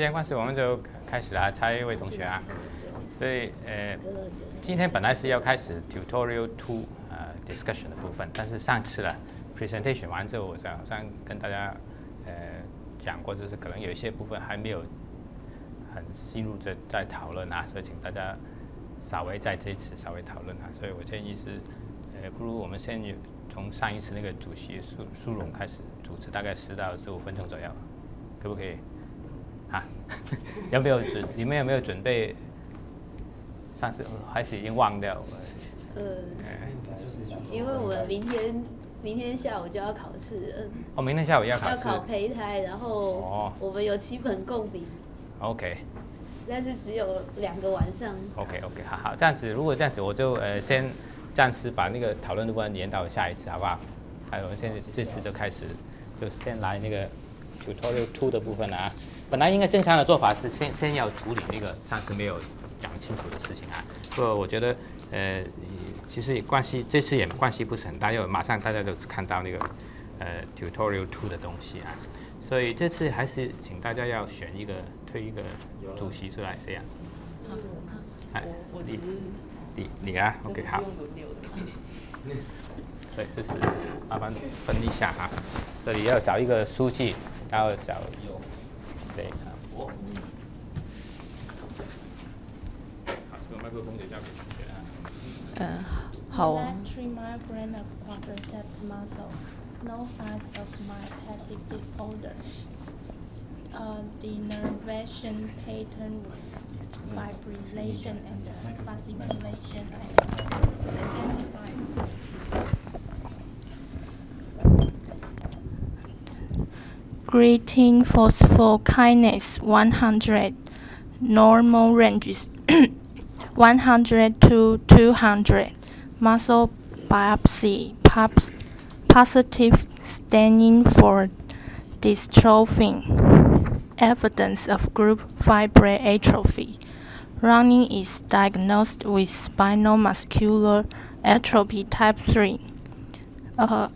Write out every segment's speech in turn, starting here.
时间关系，我们就开始了。蔡一位同学啊，所以呃，今天本来是要开始 tutorial two 呃 discussion 的部分，但是上次了 presentation 完之后，我好像跟大家呃讲过，就是可能有一些部分还没有很深入在在讨论啊，所以请大家稍微在这一次稍微讨论啊。所以我建议是，呃，不如我们先从上一次那个主席苏苏荣开始主持，大概十到十五分钟左右，可不可以？啊，有没有准？你们有没有准备？上次还是已经忘掉了。呃，因为我们明天明天下午就要考试。嗯。哦，明天下午要考试。要考胚胎，然后哦，我们有七本共笔。OK。但是只有两个晚上。OK OK，好好，这样子，如果这样子，我就呃先暂时把那个讨论的部分延到下一次，好不好？还有，现在这次就开始，就先来那个 tutorial two 的部分了啊。本来应该正常的做法是先先要处理那个上次没有讲清楚的事情啊，不过我觉得呃其实关系这次也关系不是很大，因为马上大家都看到那个呃 tutorial two 的东西啊，所以这次还是请大家要选一个推一个主席出来，这样。哎，你你你啊，OK 好。对，这是麻烦分一下哈，这里要找一个书记，然后找。对，好，这个麦克风得交给同学啊。嗯，好。No signs of myopathic disorder. Uh, the nervation pattern was fibrillation and fasciculation identified. Creatine phosphokinase 100 normal ranges 100 to 200 muscle biopsy Pops, positive staining for dystrophin. Evidence of group fiber atrophy running is diagnosed with spinal muscular atrophy type 3 uh,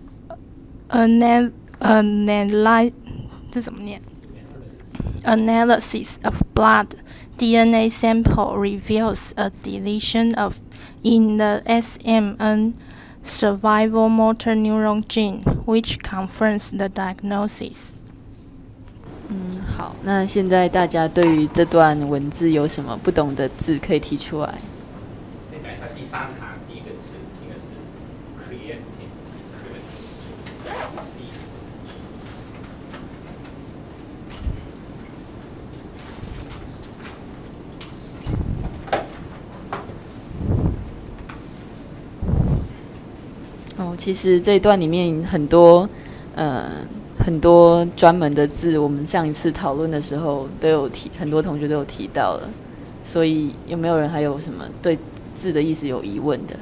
anal analyze Analysis of blood DNA sample reveals a deletion of in the SMN survival motor neuron gene, which confirms the diagnosis. 嗯，好，那现在大家对于这段文字有什么不懂的字可以提出来？ 其实这一段里面很多，呃，很多专门的字，我们上一次讨论的时候都有提，很多同学都有提到了。所以有没有人还有什么对字的意思有疑问的？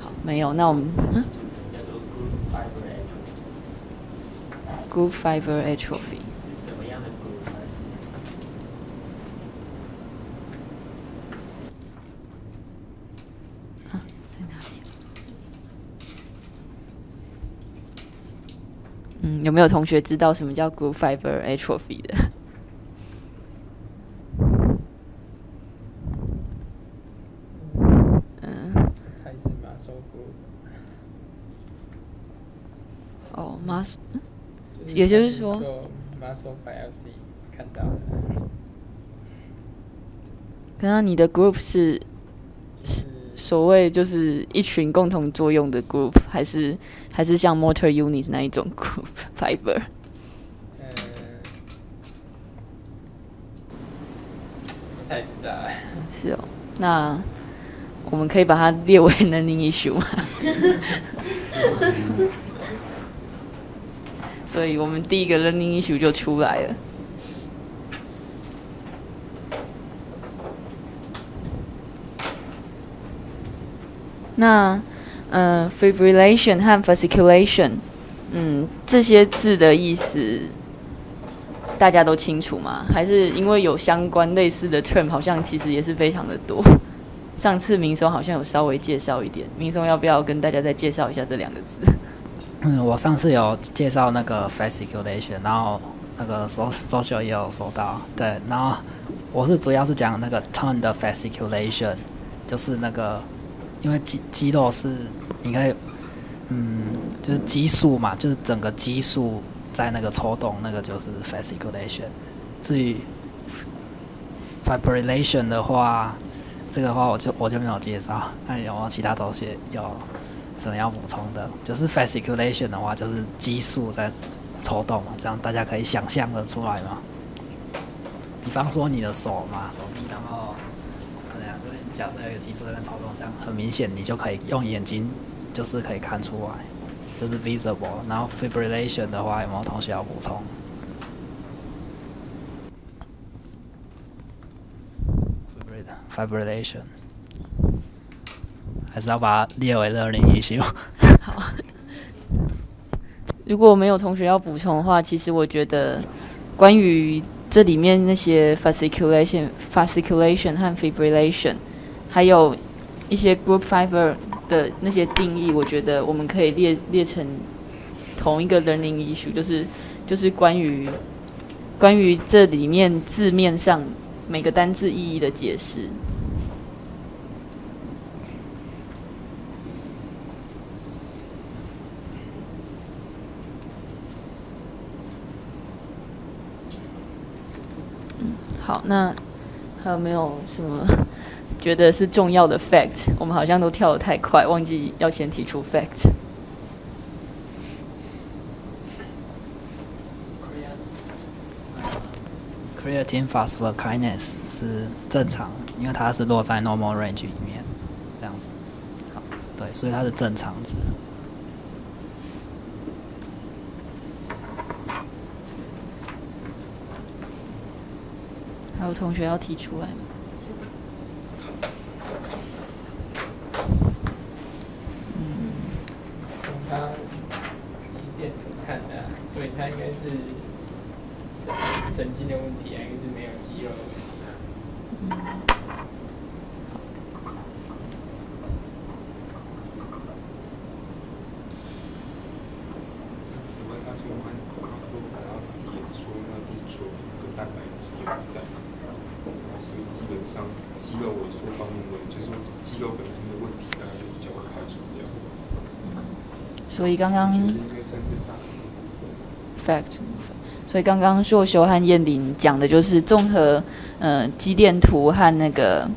好，没有，那我们嗯，Good fiber atrophy。有没有同学知道什么叫 groove fiber atrophy 的？哦，muscle，也就是说，muscle biopsy 看到的。刚刚你的 group 是是。所谓就是一群共同作用的 group，还是还是像 motor units 那一种 group fiber？太是哦，那我们可以把它列为 learning issue 吗？所以我们第一个 learning issue 就出来了。那，呃，fibrillation 和 fasciculation，嗯，这些字的意思大家都清楚吗？还是因为有相关类似的 term，好像其实也是非常的多。上次明松好像有稍微介绍一点，明松要不要跟大家再介绍一下这两个字？嗯，我上次有介绍那个 fasciculation，然后那个 so social 也有说到，对，然后我是主要是讲那个 tone 的 fasciculation，就是那个因为肌肌肉是你可以，嗯，就是激素嘛，就是整个激素在那个抽动，那个就是 fasciculation。至于 fibrillation 的话，这个的话我就我就没有介绍，那有没有其他同学有什么要补充的？就是 fasciculation 的话，就是激素在抽动嘛，这样大家可以想象的出来吗？比方说你的手嘛，手臂，然后假设有一个激素在那抽动，这样很明显，你就可以用眼睛就是可以看出来，就是 visible。然后 fibrillation 的话，有没有同学要补充？fibrillation，还是要把它列为 learning issue。好，如果没有同学要补充的话，其实我觉得关于这里面那些 fasciculation、fasciculation 和 fibrillation，还有一些 group fiber 的那些定义，我觉得我们可以列列成同一个 learning issue，就是就是关于关于这里面字面上每个单字意义的解释。好，那还有没有什么觉得是重要的 fact？我们好像都跳得太快，忘记要先提出 fact。Creatine phosphor kinase 是正常，因为它是落在 normal range 里面，这样子。好，对，所以它是正常值。还有同学要提出来吗？嗯，从他心电图看的，所以他应该是神神经的问题，还是没有肌肉的问题。此外，他做完马斯洛白奥斯也说，那 dystrophy 跟蛋白质有在，所以基本上肌肉萎缩方面的，就是说肌肉本身的问题，大家就比较会排除掉。所以刚刚。fact，所以刚刚硕修和燕玲讲的就是综合呃肌电图和那个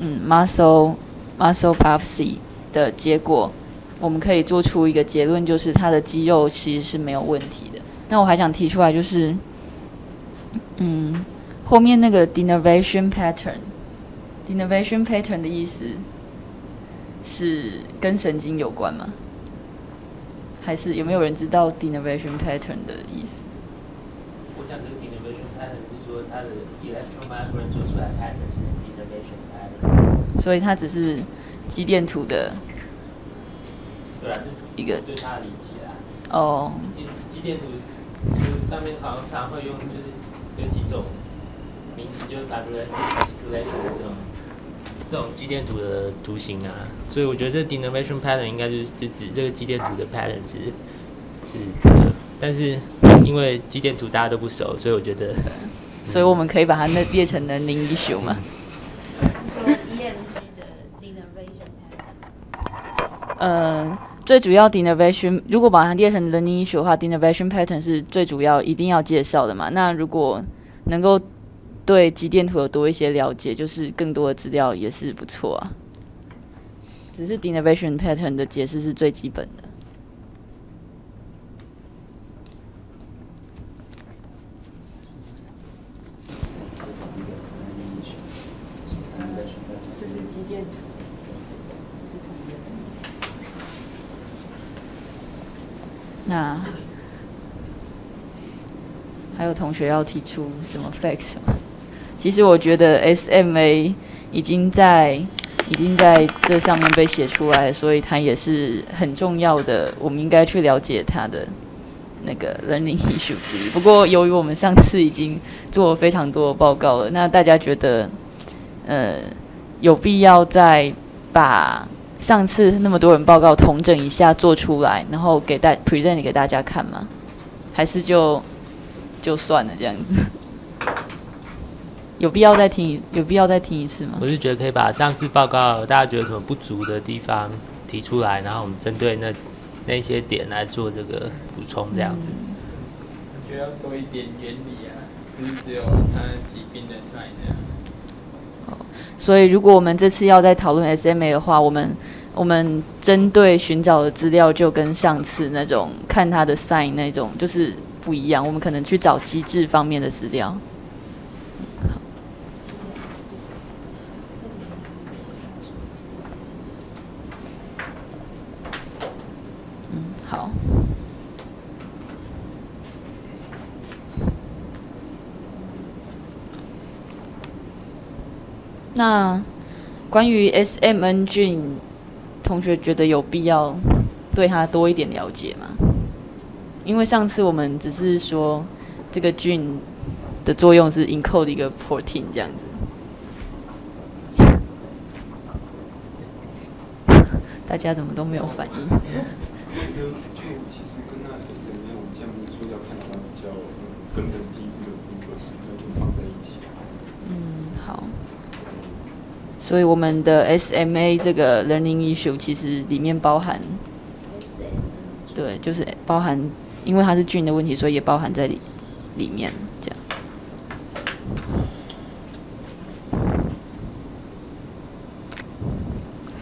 嗯 muscle muscle biopsy 的结果，我们可以做出一个结论，就是他的肌肉其实是没有问题的。那我还想提出来，就是嗯后面那个 denervation pattern，denervation pattern 的意思是跟神经有关吗？还是有没有人知道 denervation pattern 的意思？我想这个 denervation pattern 是说它的 electromyogram 做出来 pattern 是 denervation pattern。所以它只是肌电图的对啊，这是一个对它的理解啊。哦，因为肌电图就上面好像常会用，就是有几种名词，就是 fibrillation、fasciculation 这种这种肌电图的图形啊。所以我觉得这 denervation pattern 应该就是是指这个肌电图的 pattern 是是这个，但是因为肌电图大家都不熟，所以我觉得所以我们可以把它那列成 learning issue 嘛？说 EMG 的 denervation pattern，呃，最主要 denervation 如果把它列成 learning issue 的话，denervation pattern 是最主要一定要介绍的嘛。那如果能够对肌电图有多一些了解，就是更多的资料也是不错啊。只是 denervation pattern 的解释是最基本的。那还有同学要提出什么 facts 吗？其实我觉得 SMA 已经在已经在这上面被写出来，所以它也是很重要的，我们应该去了解它的那个 learning issue 之一。不过由于我们上次已经做了非常多的报告了，那大家觉得呃有必要再把上次那么多人报告统整一下做出来，然后给大 present 给大家看吗？还是就就算了这样子。有必要再听有必要再听一次吗？我是觉得可以把上次报告大家觉得什么不足的地方提出来，然后我们针对那那些点来做这个补充，这样子。我觉得要多一点原理啊，不是只有它疾病的 sign 这样。所以，如果我们这次要再讨论 SMA 的话，我们我们针对寻找的资料就跟上次那种看它的 sign 那种就是不一样。我们可能去找机制方面的资料。嗯，好。那关于 SMN 菌，同学觉得有必要对它多一点了解吗？因为上次我们只是说这个菌的作用是 encode 一个 protein 这样子。大家怎么都没有反应？就其实跟那 SMA 我们这样说要看它比较根本机制的部分，那就放在一起。嗯，好。所以我们的 SMA 这个 learning issue 其实里面包含，对，就是包含，因为它是菌的问题，所以也包含在里里面这样。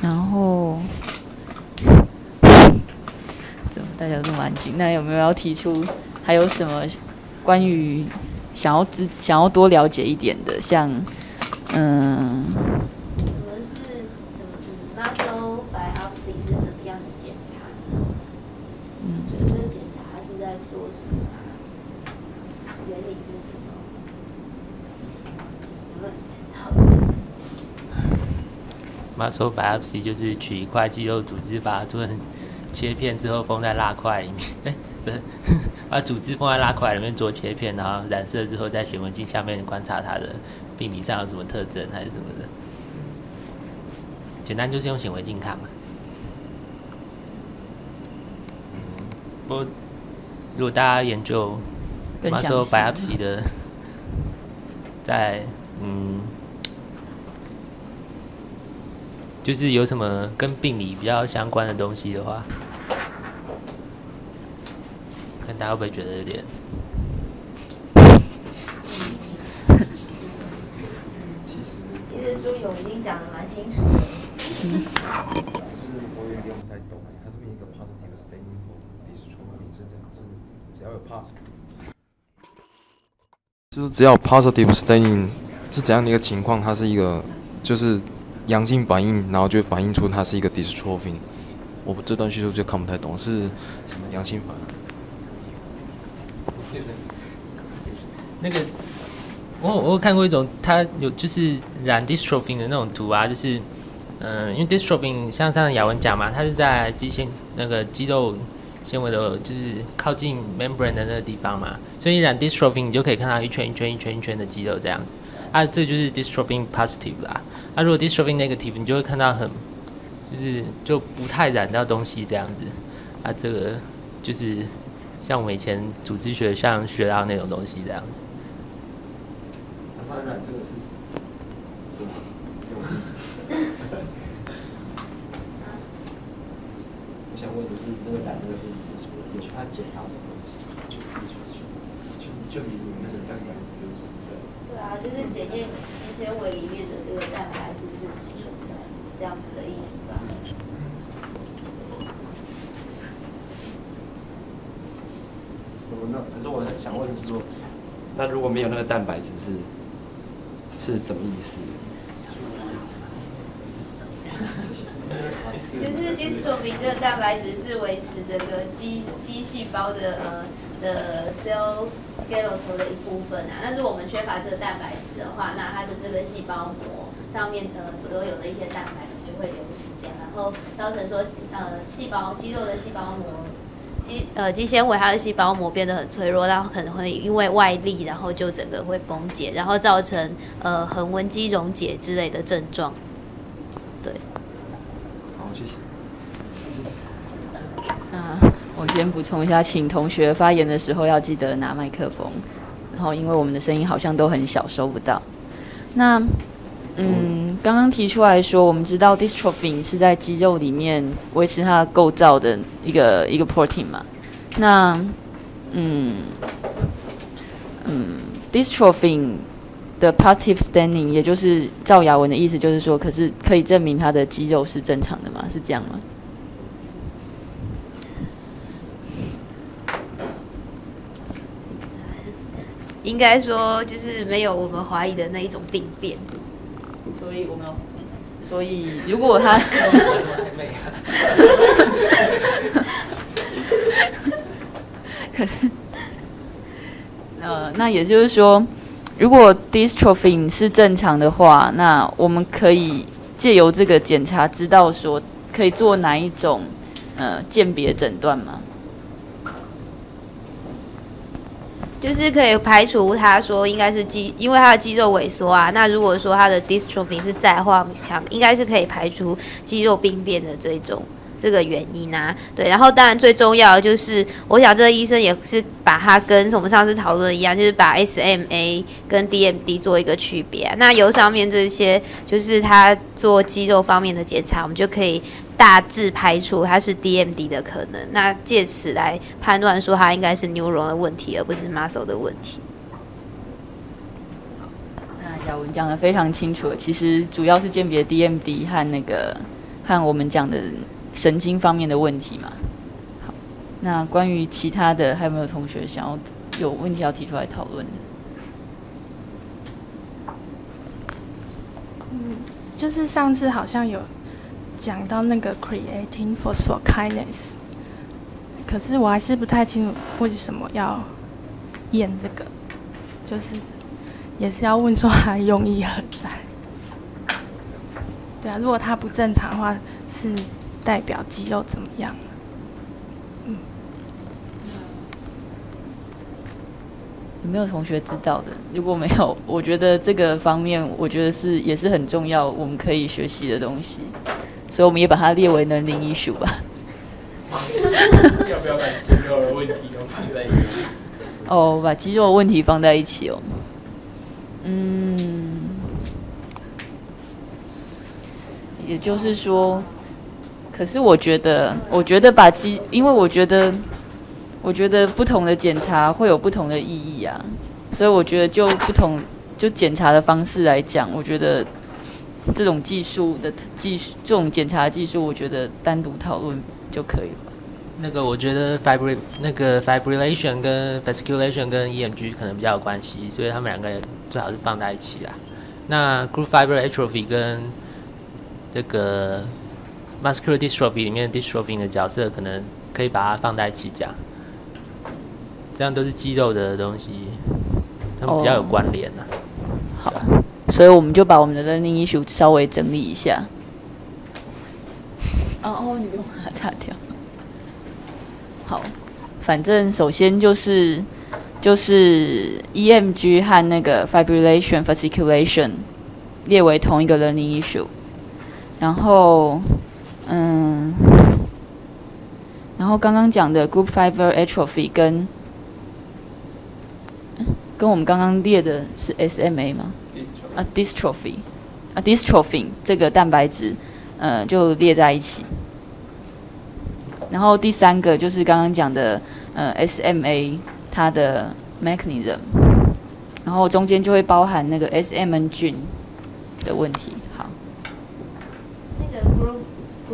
然后，怎么大家都这么安静？那有没有要提出还有什么关于想要知想要多了解一点的，像嗯？muscle biopsy 就是取一块肌肉组织，把它做成切片之后封在蜡块里面。哎，不是，把组织封在蜡块里面做切片，然后染色之后在显微镜下面观察它的病理上有什么特征还是什么的。简单就是用显微镜看嘛。嗯不过如果大家研究 muscle biopsy 的，在嗯。就是有什么跟病理比较相关的东西的话，看大家会不会觉得有点？其实其实苏勇已经讲的蛮清楚的。是我有点不太懂，他这边一个 positive staining for dystrophin 是这样，是只要有 positive，就是只要 positive staining 是怎样的一个情况，它是一个就是。阳性反应，然后就反映出它是一个 dystrophin。我这段叙述就看不太懂，是什么阳性反应？那个，我我看过一种，它有就是染 dystrophin 的那种图啊，就是，嗯，因为 dystrophin 像上次雅文讲嘛，它是在肌纤那个肌肉纤维的，就是靠近 membrane 的那个地方嘛，所以染 dystrophin 你就可以看到一圈一圈一圈一圈的肌肉这样子，啊，这就是 dystrophin positive 啦。啊如果 dystrophin negative，你就会看到很，就是就不太染到东西这样子，啊，这个就是像我们以前组织学上学到那种东西这样子。它 染这个是什么？我想问的是，那个染那个是什么？他检查什么东西？去去去去证明那个蛋白质的存在。对啊，就是检验肌。纤维里面的这个蛋白是不是存在这样子的意思吧？那可是我很想问的是说，那如果没有那个蛋白质是是什么意思？就是 dystrophin 这个蛋白质是维持整个肌肌细胞的呃。的 cell skeleton 的一部分啊，但是我们缺乏这个蛋白质的话，那它的这个细胞膜上面的所有的一些蛋白就会流失掉，然后造成说呃细胞肌肉的细胞膜肌呃肌纤维它的细胞膜变得很脆弱，然后可能会因为外力，然后就整个会崩解，然后造成呃横纹肌溶解之类的症状。对。好，谢谢。啊。我先补充一下，请同学发言的时候要记得拿麦克风，然后因为我们的声音好像都很小，收不到。那嗯，刚刚提出来说，我们知道 dystrophin 是在肌肉里面维持它的构造的一个一个 protein 嘛。那嗯嗯，dystrophin 的 positive standing，也就是赵雅文的意思，就是说，可是可以证明他的肌肉是正常的吗？是这样吗？应该说就是没有我们怀疑的那一种病变。所以我们，所以如果他，可是，呃，那也就是说，如果 dystrophin 是正常的话，那我们可以借由这个检查知道说可以做哪一种呃鉴别诊断吗？就是可以排除他说应该是肌，因为他的肌肉萎缩啊。那如果说他的 dystrophy 是在的话，想应该是可以排除肌肉病变的这种这个原因啊。对，然后当然最重要的就是，我想这个医生也是把它跟我们上次讨论一样，就是把 SMA 跟 DMD 做一个区别。那由上面这些就是他做肌肉方面的检查，我们就可以。大致排除它是 DMD 的可能，那借此来判断说它应该是 neuron 的问题，而不是 muscle 的问题。那雅文讲的非常清楚，其实主要是鉴别 DMD 和那个和我们讲的神经方面的问题嘛。好，那关于其他的，还有没有同学想要有问题要提出来讨论的？嗯，就是上次好像有。讲到那个 creating phosphokinase，可是我还是不太清楚为什么要验这个，就是也是要问说它用意何在？对啊，如果它不正常的话，是代表肌肉怎么样？嗯，有没有同学知道的？如果没有，我觉得这个方面，我觉得是也是很重要，我们可以学习的东西。所以我们也把它列为能力艺术吧。要不要把肌肉的问题都放在一起？哦，把肌肉问题放在一起哦。嗯，也就是说，可是我觉得，我觉得把机，因为我觉得，我觉得不同的检查会有不同的意义啊。所以我觉得，就不同就检查的方式来讲，我觉得。这种技术的技术，这种检查技术，我觉得单独讨论就可以了。那个，我觉得 fibr 那个 fibrillation 跟 fasciculation 跟 EMG 可能比较有关系，所以他们两个最好是放在一起啦。那 groove fiber atrophy 跟这个 muscular dystrophy 里面 dystrophin 的角色，可能可以把它放在一起讲，这样都是肌肉的东西，它们比较有关联啊。好。所以我们就把我们的 learning issue 稍微整理一下。哦哦，你不用把它擦掉。好，反正首先就是就是 EMG 和那个 fibrillation fasciculation 列为同一个 learning issue。然后，嗯，然后刚刚讲的 group fiber atrophy 跟跟我们刚刚列的是 SMA 吗？啊，dystrophy，啊，dystrophin 这个蛋白质，呃，就列在一起。然后第三个就是刚刚讲的，呃，SMA 它的 mechanism，然后中间就会包含那个 SMN 菌的问题。好。那个 group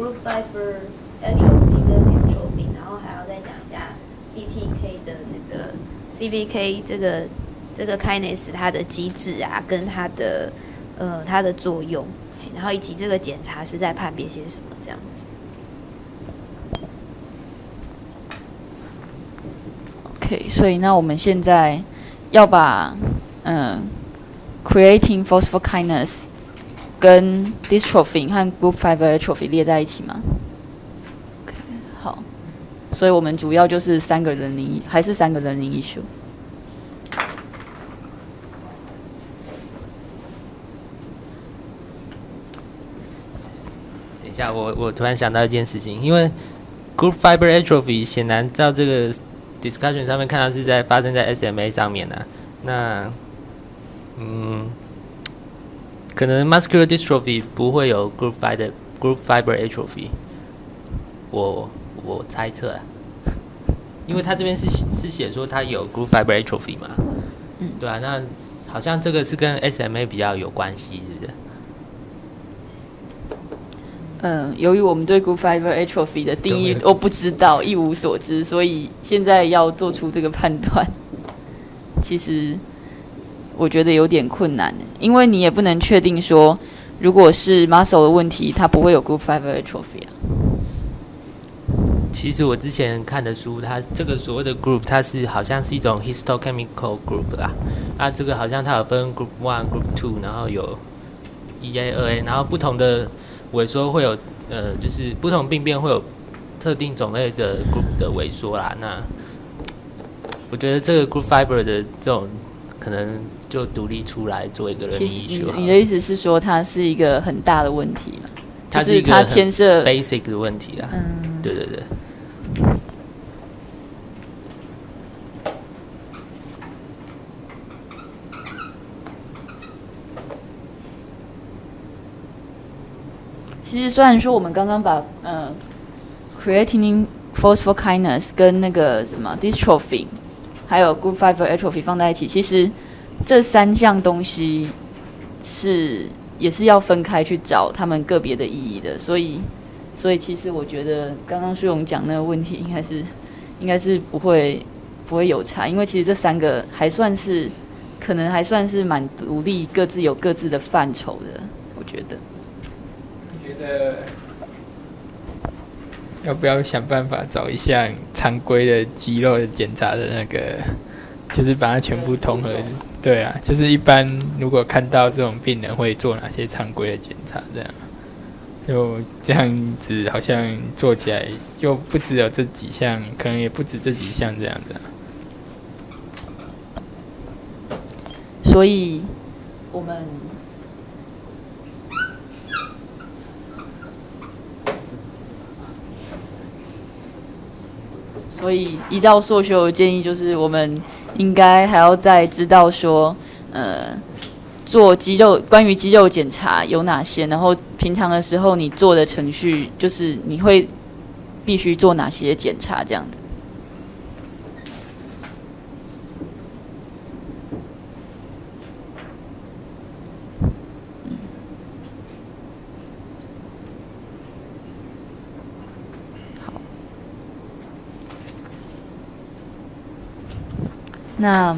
group fiber atrophy 跟 dystrophy，然后还要再讲一下 CPK 的那个 CPK 这个。这个 kinase 它的机制啊，跟它的呃它的作用，然后以及这个检查是在判别些什么这样子。OK，所以那我们现在要把嗯 creating phosphokinase 跟 dystrophin 和 group fiber atrophy 列在一起吗？OK，好，所以我们主要就是三个人灵，还是三个人灵 issue。下，我我突然想到一件事情，因为 group fiber atrophy 显然照这个 discussion 上面看到是在发生在 SMA 上面呢。那嗯，可能 muscular dystrophy 不会有 group fiber group fiber atrophy，我我猜测啊，因为他这边是是写说他有 group fiber atrophy 嘛，嗯，对啊，那好像这个是跟 SMA 比较有关系，是不是？嗯，由于我们对 group fiber atrophy 的定义我不知道，一无所知，所以现在要做出这个判断，其实我觉得有点困难，因为你也不能确定说，如果是 muscle 的问题，它不会有 group fiber atrophy 啊。其实我之前看的书，它这个所谓的 group，它是好像是一种 histochemical group 啦。啊，这个好像它有分 group one、group two，然后有一 A、二 A，然后不同的萎缩会有呃，就是不同病变会有特定种类的 group 的萎缩啦。那我觉得这个 group fiber 的这种可能就独立出来做一个人。你的意思是说，它是一个很大的问题嘛？它是它牵涉 basic 的问题啊。嗯，对对对。其实虽然说我们刚刚把呃 creatinine phosphokinase 跟那个什么 dystrophy，还有 group fiber atrophy 放在一起，其实这三项东西是也是要分开去找他们个别的意义的。所以，所以其实我觉得刚刚苏勇讲那个问题，应该是应该是不会不会有差，因为其实这三个还算是可能还算是蛮独立，各自有各自的范畴的，我觉得。觉得要不要想办法找一项常规的肌肉检查的那个，就是把它全部统合？对啊，就是一般如果看到这种病人会做哪些常规的检查？这样，就这样子好像做起来就不只有这几项，可能也不止这几项这样子。所以，我们。所以，依照硕修的建议，就是我们应该还要再知道说，呃，做肌肉关于肌肉检查有哪些，然后平常的时候你做的程序，就是你会必须做哪些检查这样子。那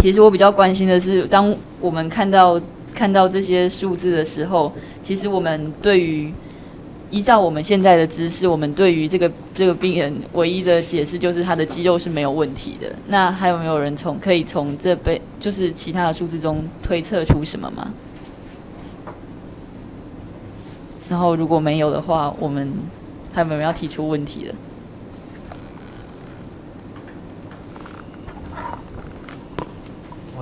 其实我比较关心的是，当我们看到看到这些数字的时候，其实我们对于依照我们现在的知识，我们对于这个这个病人唯一的解释就是他的肌肉是没有问题的。那还有没有人从可以从这被就是其他的数字中推测出什么吗？然后如果没有的话，我们还有没有要提出问题的？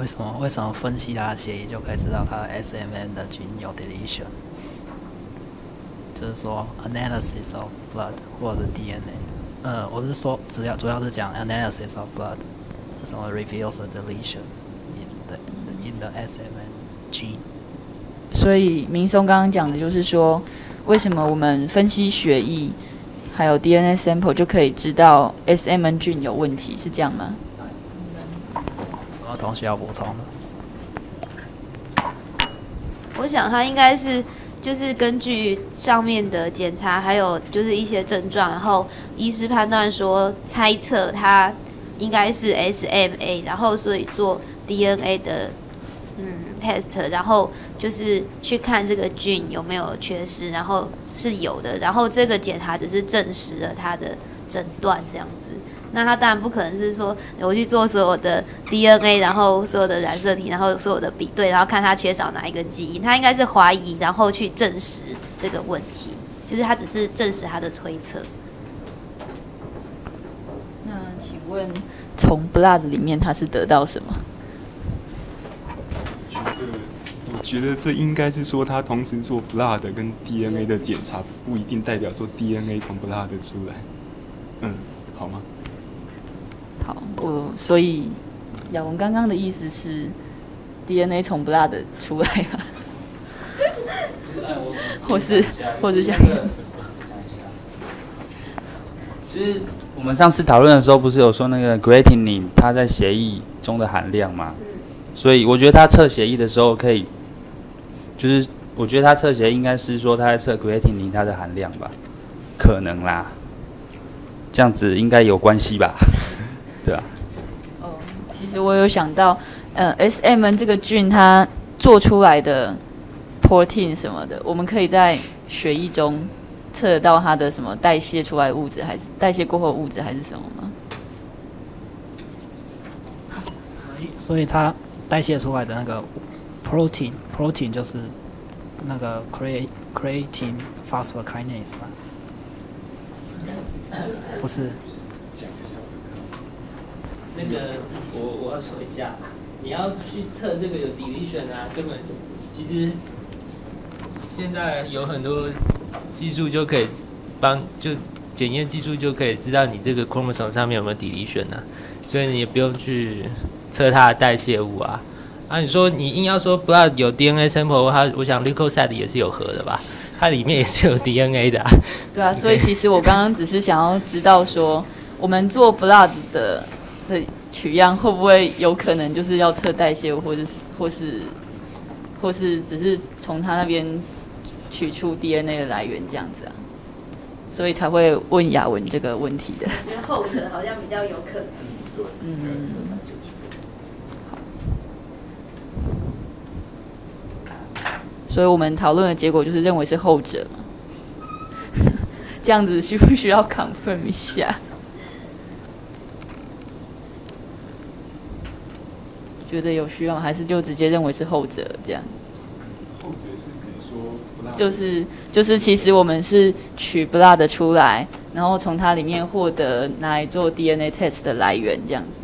为什么？为什么分析他的协议就可以知道他的 SMN 的基因有 deletion？就是说 analysis of blood 或者 DNA。呃，我是说，只要主要是讲 analysis of blood，什么 reveals a deletion in the in the SMN gene。所以明松刚刚讲的就是说，为什么我们分析血液还有 DNA sample 就可以知道 SMN 菌有问题？是这样吗？东西要补充的？我想他应该是就是根据上面的检查，还有就是一些症状，然后医师判断说猜测他应该是 SMA，然后所以做 DNA 的嗯 test，然后就是去看这个菌有没有缺失，然后是有的，然后这个检查只是证实了他的诊断这样。那他当然不可能是说我去做所有的 DNA，然后所有的染色体，然后所有的比对，然后看他缺少哪一个基因。他应该是怀疑，然后去证实这个问题，就是他只是证实他的推测。那请问从 blood 里面他是得到什么？觉得，我觉得这应该是说他同时做 blood 跟 DNA 的检查，不一定代表说 DNA 从 blood 出来。嗯，好吗？好，我所以雅文刚刚的意思是 DNA 从 blood 出来吗？或是或是像就是我们上次讨论的时候，不是有说那个 Greatning 它在协议中的含量吗？所以我觉得他测协议的时候可以，就是我觉得他测血液应该是说他在测 Greatning 它的含量吧，可能啦，这样子应该有关系吧，对啊？哦，其实我有想到，呃，S M N 这个菌它做出来的 protein 什么的，我们可以在血液中测得到它的什么代谢出来的物质，还是代谢过后的物质，还是什么吗？所以所以它代谢出来的那个 protein protein 就是那个 create creatine phosphokinase 吧？不是，那个我我要说一下，你要去测这个有 deletion 啊，根本其实现在有很多技术就可以帮就检验技术就可以知道你这个 chromosome 上面有没有 deletion 啊，所以你也不用去测它的代谢物啊。啊，你说你硬要说 blood 有 DNA sample，它我想 leukocyte 也是有核的吧？它里面也是有 DNA 的、啊。对啊，所以其实我刚刚只是想要知道说，我们做 blood 的的取样会不会有可能就是要测代谢，或者是或是或是只是从他那边取出 DNA 的来源这样子啊？所以才会问雅文这个问题的。我觉得后者好像比较有可能。嗯，所以我们讨论的结果就是认为是后者嘛。这样子需不需要 confirm 一下？觉得有需要，还是就直接认为是后者这样？后者是指说就是就是，其实我们是取 blood 出来，然后从它里面获得拿来做 DNA test 的来源，这样子。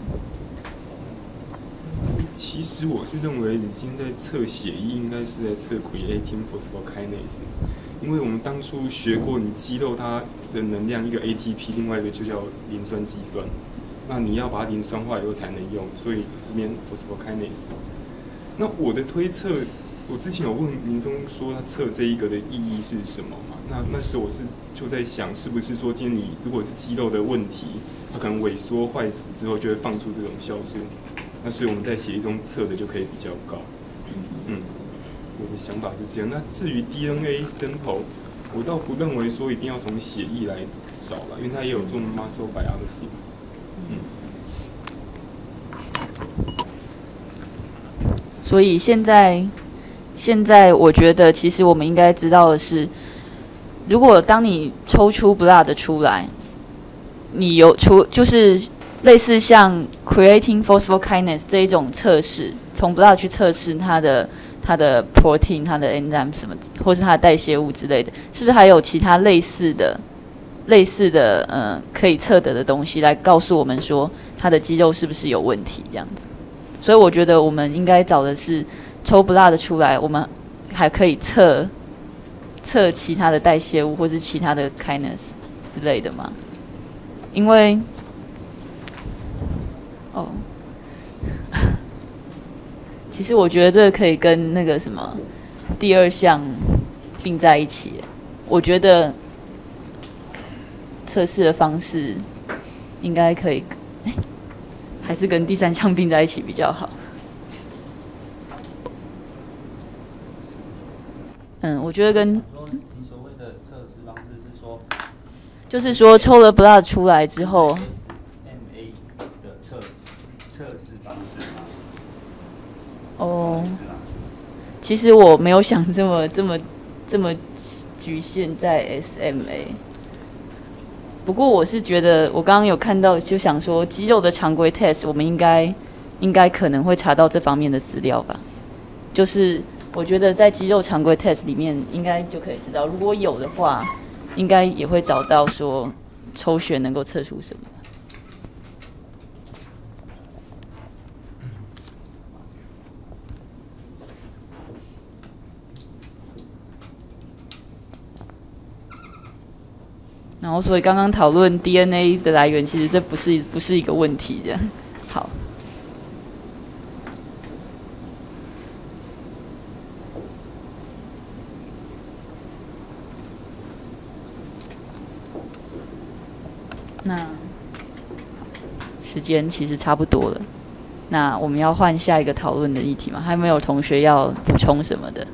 其实我是认为，你今天在测血液，应该是在测 creatine phosphokinase，因为我们当初学过，你肌肉它的能量，一个 ATP，另外一个就叫磷酸肌酸，那你要把它磷酸化以后才能用，所以这边 phosphokinase。那我的推测，我之前有问民众说，他测这一个的意义是什么嘛？那那时我是就在想，是不是说今天你如果是肌肉的问题，它可能萎缩坏死之后就会放出这种酵素。那所以我们在血液中测的就可以比较高。嗯，我的想法是这样。那至于 DNA sample，我倒不认为说一定要从血液来找了，因为它也有做 muscle biopsy。嗯，所以现在，现在我觉得其实我们应该知道的是，如果当你抽出 blood 出来，你有出就是类似像 creating forceful kindness 这一种测试，从 blood 去测试它的它的 protein、它的 enzyme 什么，或是它的代谢物之类的，是不是还有其他类似的、类似的呃可以测得的东西来告诉我们说它的肌肉是不是有问题这样子？所以我觉得我们应该找的是抽不辣的出来，我们还可以测测其他的代谢物或是其他的 kindness 之类的嘛？因为哦，其实我觉得这个可以跟那个什么第二项并在一起。我觉得测试的方式应该可以，还是跟第三项并在一起比较好。嗯，我觉得跟你所谓的测试方式是说就是说抽了 blood 出来之后，SMA 的测试测试方式吗？哦，其实我没有想这么这么这么局限在 SMA。不过我是觉得，我刚刚有看到，就想说肌肉的常规 test，我们应该应该可能会查到这方面的资料吧。就是我觉得在肌肉常规 test 里面，应该就可以知道，如果有的话，应该也会找到说抽血能够测出什么。然后，所以刚刚讨论 DNA 的来源，其实这不是不是一个问题。这样 好，那时间其实差不多了。那我们要换下一个讨论的议题吗？还有没有同学要补充什么的？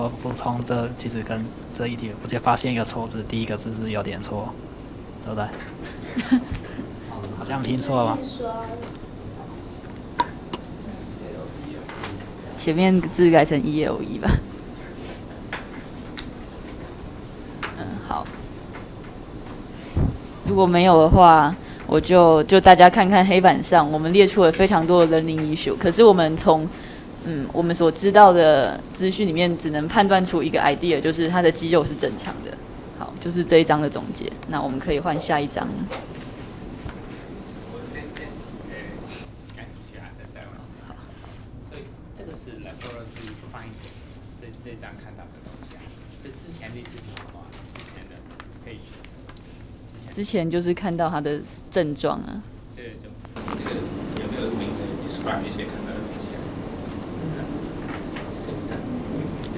哦，我补充这其实跟这一题，我就发现一个错字，第一个字是有点错，对不对？好像听错了吗？前面字改成 E L E 吧。嗯，好。如果没有的话，我就就大家看看黑板上，我们列出了非常多的 learning issue。可是我们从嗯我们所知道的资讯里面，只能判断出一个 idea，就是他的肌肉是正常的。好，就是这一章的总结。那我们可以换下一章。我先先呃讲一下，再再问。好，所以这个是 laboratory finding，这这张看到的东西啊。这之前的是什么？之前的 page。之前就是看到他的症状啊。这个这个有没有名字 describe 一些看到的东西啊？是的，对，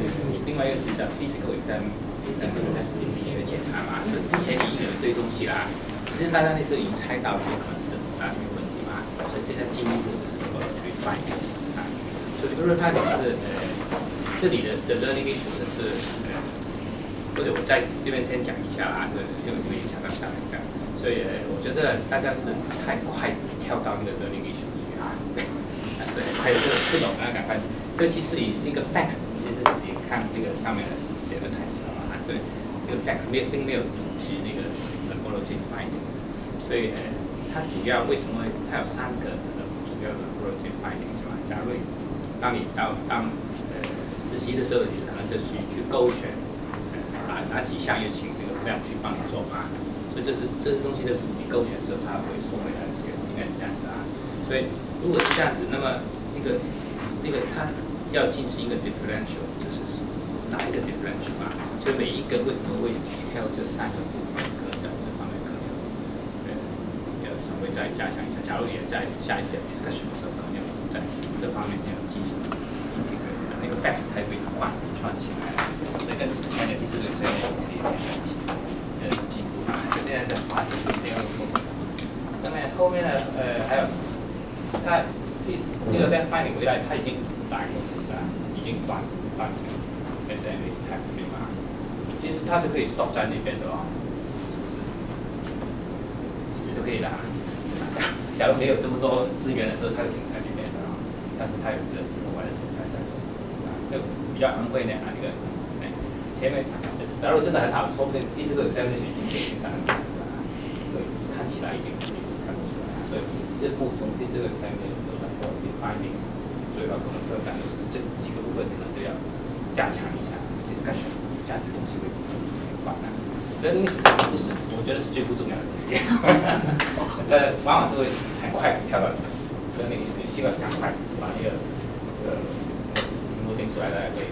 另外一个是叫 physical exam，physical exam 病理学检查嘛。就之前已经有一堆东西啦，其实大家那时候已经猜到有可能是啊有问题嘛，所以现在进一步就是 laboratory finding 啊。所以 laboratory finding 是呃这里的的 learning issue 是呃。或者我在这边先讲一下啦，这因为会影响到下面这样，所以我觉得大家是太快跳到那个 learning issue 去 啊，所以还有这这种啊赶快，所以其实你那个 facts 看这个上面的是写的太少了啊，所以这个 facts 没并没有主题那个 laboratory findings，所以呃它主要为什么它有三个主要的 laboratory findings 嘛？假如当你到当呃实习的时候，你可能就去去勾选。哪哪几项又请这个 lab 去帮你做嘛？所以这是这些东西都是你勾选之后，他会送回来的，应该是这样子啊。所以如果是这样子，那么那个那个他要进行一个 differential，哪一个 differential 嘛？所以每一个为什么会挑这三个部分可能这方面可能对要稍微再加强一下。假如也在下一次 discussion 的时候，可能要在这方面要进行这个那个 facts 才会换串起来。所以跟之前的第四个是有点联系，呃，进步嘛。所以现在是话题没有错。那么后面呢，呃，还有他第第二遍 finding 回来，他已经打过是吧？已经断断成 SMA type 对吧？其实他在那边的哦，是不是？其实就可以了。假如没有这么多资源的时候，他就停在那边的啊。但是他有这额外的时候，他在做这个，就比较昂贵点啊，这个。前面，假如真的很好，说不定第四个 examination 已经可以看得出来，对，看起来已经可以看得出来了，所以这部从第四个 section 都能够 defining，所以要可能说感觉是这几个部分可能都要加强一下 discussion，加这东西会比较快的。learning 不是，我觉得是最不重要的东西，呃，往往都会很快跳到 learning，希望赶快把那个呃录定出来的可以。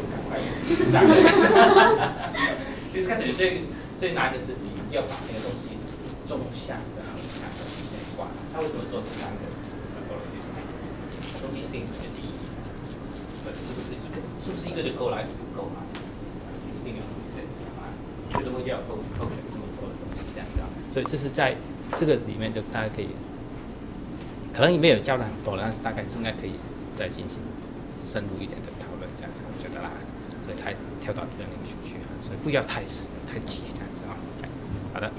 discussion 最最难的是你要把那个东西纵向的两个之间挂。他为什么做这三个？东西一定是第一，是不是一个？是不是一个就够了还是不够啊？要够够选这么多的东西这样子啊。所以这是在这个里面就大家可以，可能没有教的很多了，但是大概应该可以再进行深入一点的讨论这样子，我觉得啦。所以才跳到这个领域去，所以不要太死太急，这样子啊。好的，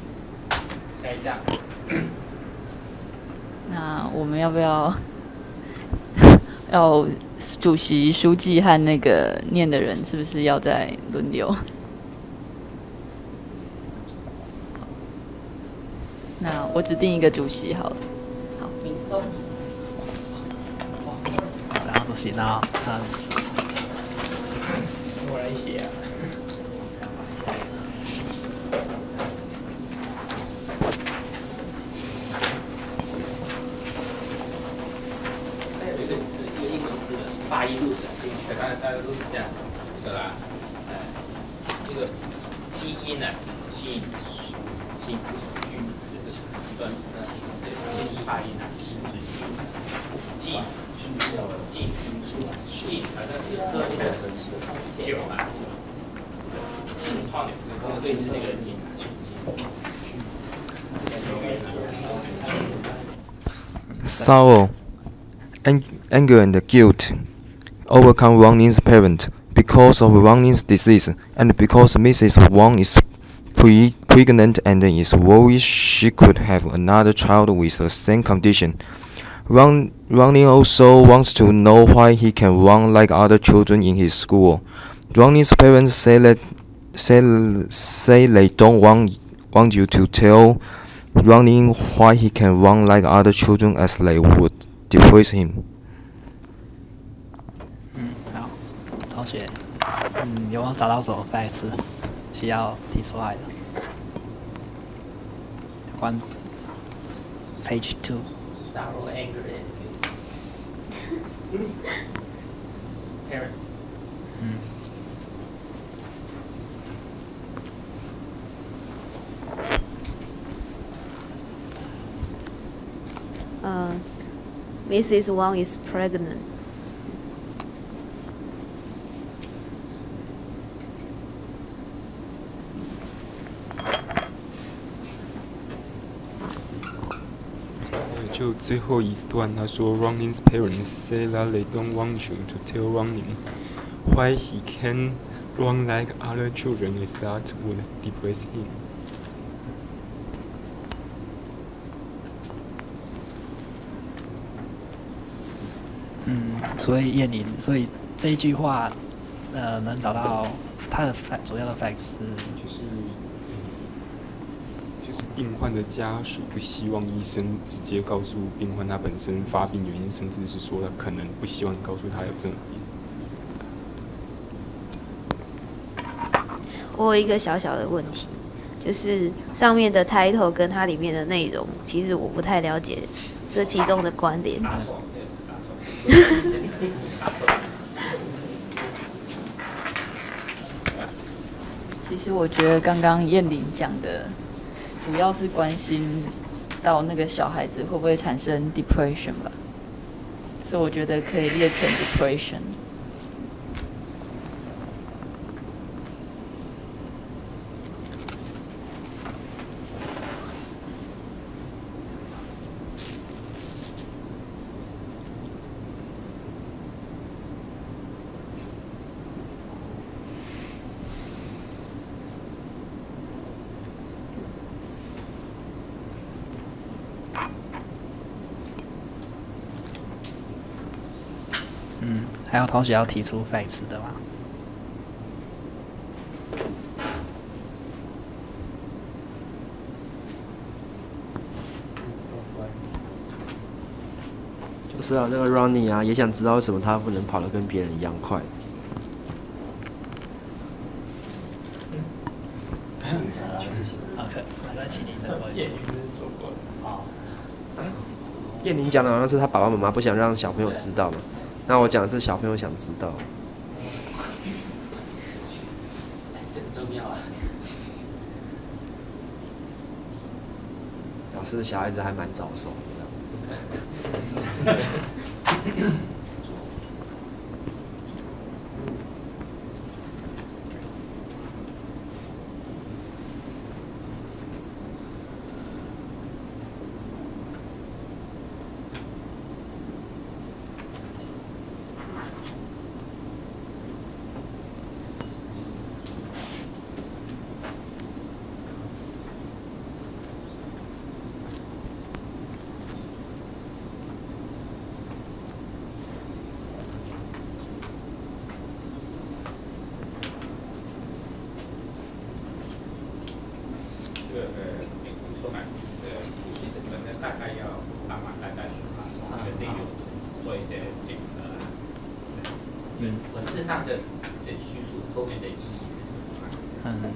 下一站。那我们要不要 要主席、书记和那个念的人，是不是要再轮流？那我指定一个主席好了。好，你松。然后主席呢？嗯。一些啊。Sorrow, ang- anger, and guilt overcome Wang Ning's parent because of Wang Ning's disease and because Mrs. Wang is pre- pregnant and is worried she could have another child with the same condition. Wang, Ning also wants to know why he can run like other children in his school. Wang Ning's parents say that say, say they don't want want you to tell running why he can run like other children as they would depress him. 嗯，好，同学，嗯，有没有找到什么 facts 需要提出来的？有关 page two。 Sorrow, anger, and guilt. Parents. Uh, Mrs. Wang is pregnant. Ronlin's parents say that they don't want you to tell Running why he can't run like other children is that would depress him. 所以叶宁，所以这一句话，呃，能找到它的 fact 主要的 fact 是，就是就是病患的家属不希望医生直接告诉病患他本身发病原因，甚至是说他可能不希望告诉他有这种病。我有一个小小的问题，就是上面的 title 跟它里面的内容，其实我不太了解这其中的观点。其实我觉得刚刚燕玲讲的，主要是关心到那个小孩子会不会产生 depression 吧，所以我觉得可以列成 depression。嗯，还有同学要提出 facts 的吗？就是啊，那个 Ronnie 啊，也想知道为什么他不能跑得跟别人一样快。OK，那请您再说一遍。哦，燕玲讲的好像是他爸爸妈妈不想让小朋友知道嘛，那我讲的是小朋友想知道。这很重要啊。老师的小孩子还蛮早熟的。这个呃，你说嘛，呃，其实可能大概要帮忙大家去把这个内容做一些这个嗯文字上的这叙述后面的意义是什么嘛？嗯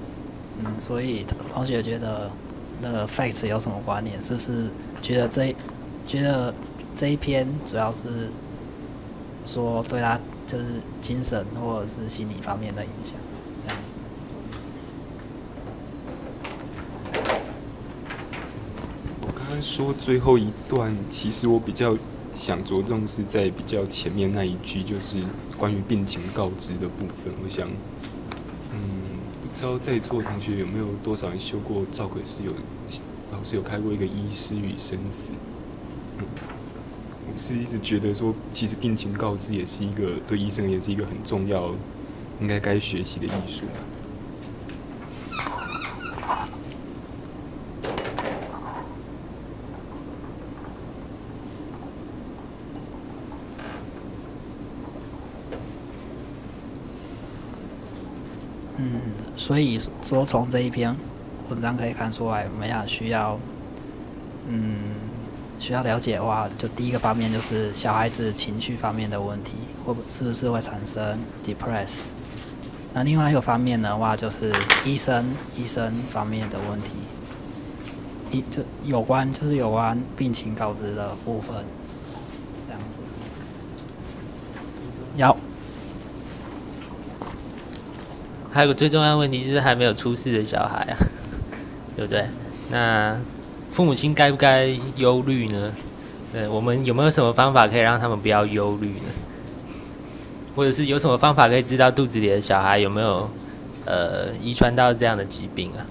嗯，所以同学觉得那个 facts 有什么观念？是不是觉得这觉得这一篇主要是说对他就是精神或者是心理方面的影响，这样子？我刚刚说最后一段，其实我比较想着重是在比较前面那一句，就是关于病情告知的部分。我想，知道在座的同学有没有多少人修过赵可师有老师有开过一个医师与生死。我是一直觉得说，其实病情告知也是一个对医生也是一个很重要，应该该学习的艺术。吧，所以说从这一篇文章可以看出来，美亚需要，嗯，需要了解的话，就第一个方面就是小孩子情绪方面的问题，会不是不是会产生 depress？那另外一个方面的话，就是医生医生方面的问题，一就有关就是有关病情告知的部分，这样子。要。还有个最重要的问题就是还没有出世的小孩啊，对不对？那父母亲该不该忧虑呢？对，我们有没有什么方法可以让他们不要忧虑呢？或者是有什么方法可以知道肚子里的小孩有没有呃遗传到这样的疾病啊？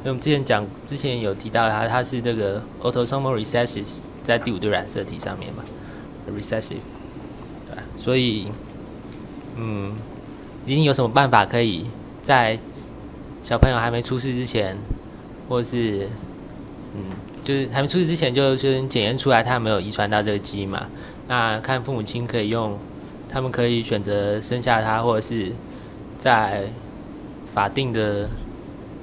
因为我们之前讲之前有提到他他是这个 autosomal recessive 在第五对染色体上面嘛，recessive，对，所以嗯，一定有什么办法可以？在小朋友还没出世之前，或是嗯，就是还没出世之前，就先检验出来他有没有遗传到这个基因嘛？那看父母亲可以用，他们可以选择生下他，或者是在法定的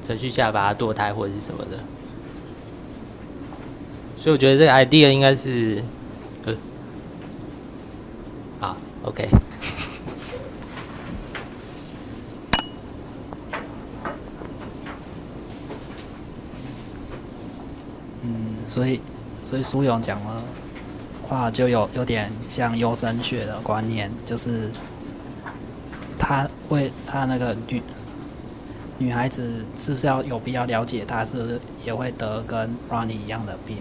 程序下把他堕胎或者是什么的。所以我觉得这个 idea 应该是，呃，好，OK。嗯所以，所以苏勇讲了话就有有点像优生学的观念，就是他为他那个女女孩子是不是要有必要了解，她是也会得跟 Ronnie 一样的病？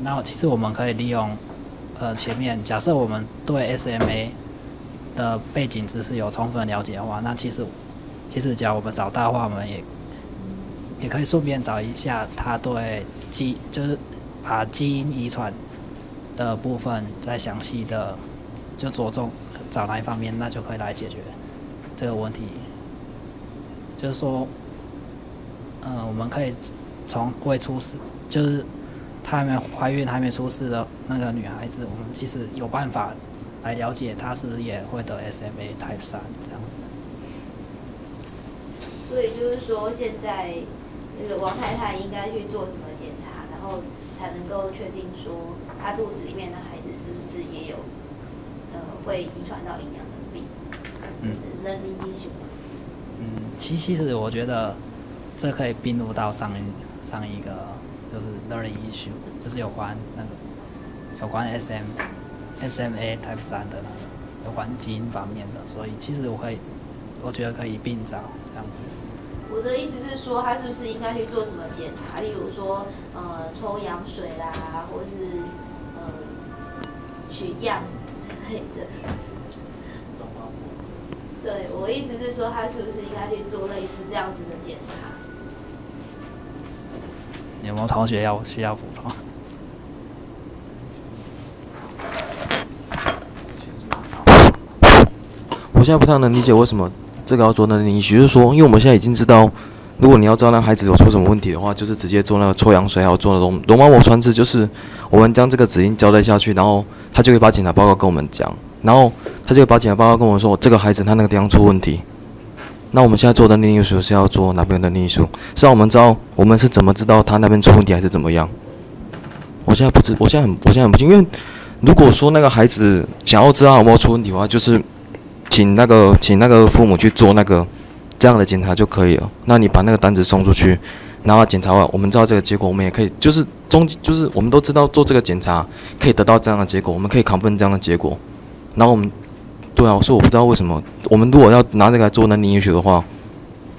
那其实我们可以利用呃前面假设我们对 SMA 的背景知识有充分了解的话，那其实其实只要我们找到的话，我们也。也可以顺便找一下他对基，就是把基因遗传的部分再详细的就着重找哪一方面，那就可以来解决这个问题。就是说，嗯，我们可以从未出世，就是她还没怀孕、还没出世的那个女孩子，我们其实有办法来了解她是不是也会得 SMA Type 三这样子。所以就是说现在。那个王太太应该去做什么检查，然后才能够确定说她肚子里面的孩子是不是也有呃会遗传到营养的病，就是人力技术。嗯，其其实我觉得这可以并入到上一上一个就是 learning issue，就是有关那个有关 S M S M A type 三的那个有关基因方面的，所以其实我可以我觉得可以并找这样子。我的意思是说，他是不是应该去做什么检查？例如说，呃，抽羊水啦，或者是呃，取样之类的。对，我意思是说，他是不是应该去做类似这样子的检查？有没有同学要需要补充？我现在不太能理解为什么。这个要做的，你就是说，因为我们现在已经知道，如果你要知道那孩子有出什么问题的话，就是直接做那个抽羊水，还有做那种绒毛膜穿刺，就是我们将这个指令交代下去，然后他就会把检查报告跟我们讲，然后他就会把检查报告跟我们说，这个孩子他那个地方出问题。那我们现在做的内因素是要做哪边的内因素？是让我们知道我们是怎么知道他那边出问题还是怎么样？我现在不知，我现在很，我现在很不清，因为如果说那个孩子想要知道有没有出问题的话，就是。请那个，请那个父母去做那个这样的检查就可以了。那你把那个单子送出去，然后检查完，我们知道这个结果，我们也可以就是中就是我们都知道做这个检查可以得到这样的结果，我们可以扛分这样的结果。然后我们对啊，我说我不知道为什么我们如果要拿这个来做那凝血的话，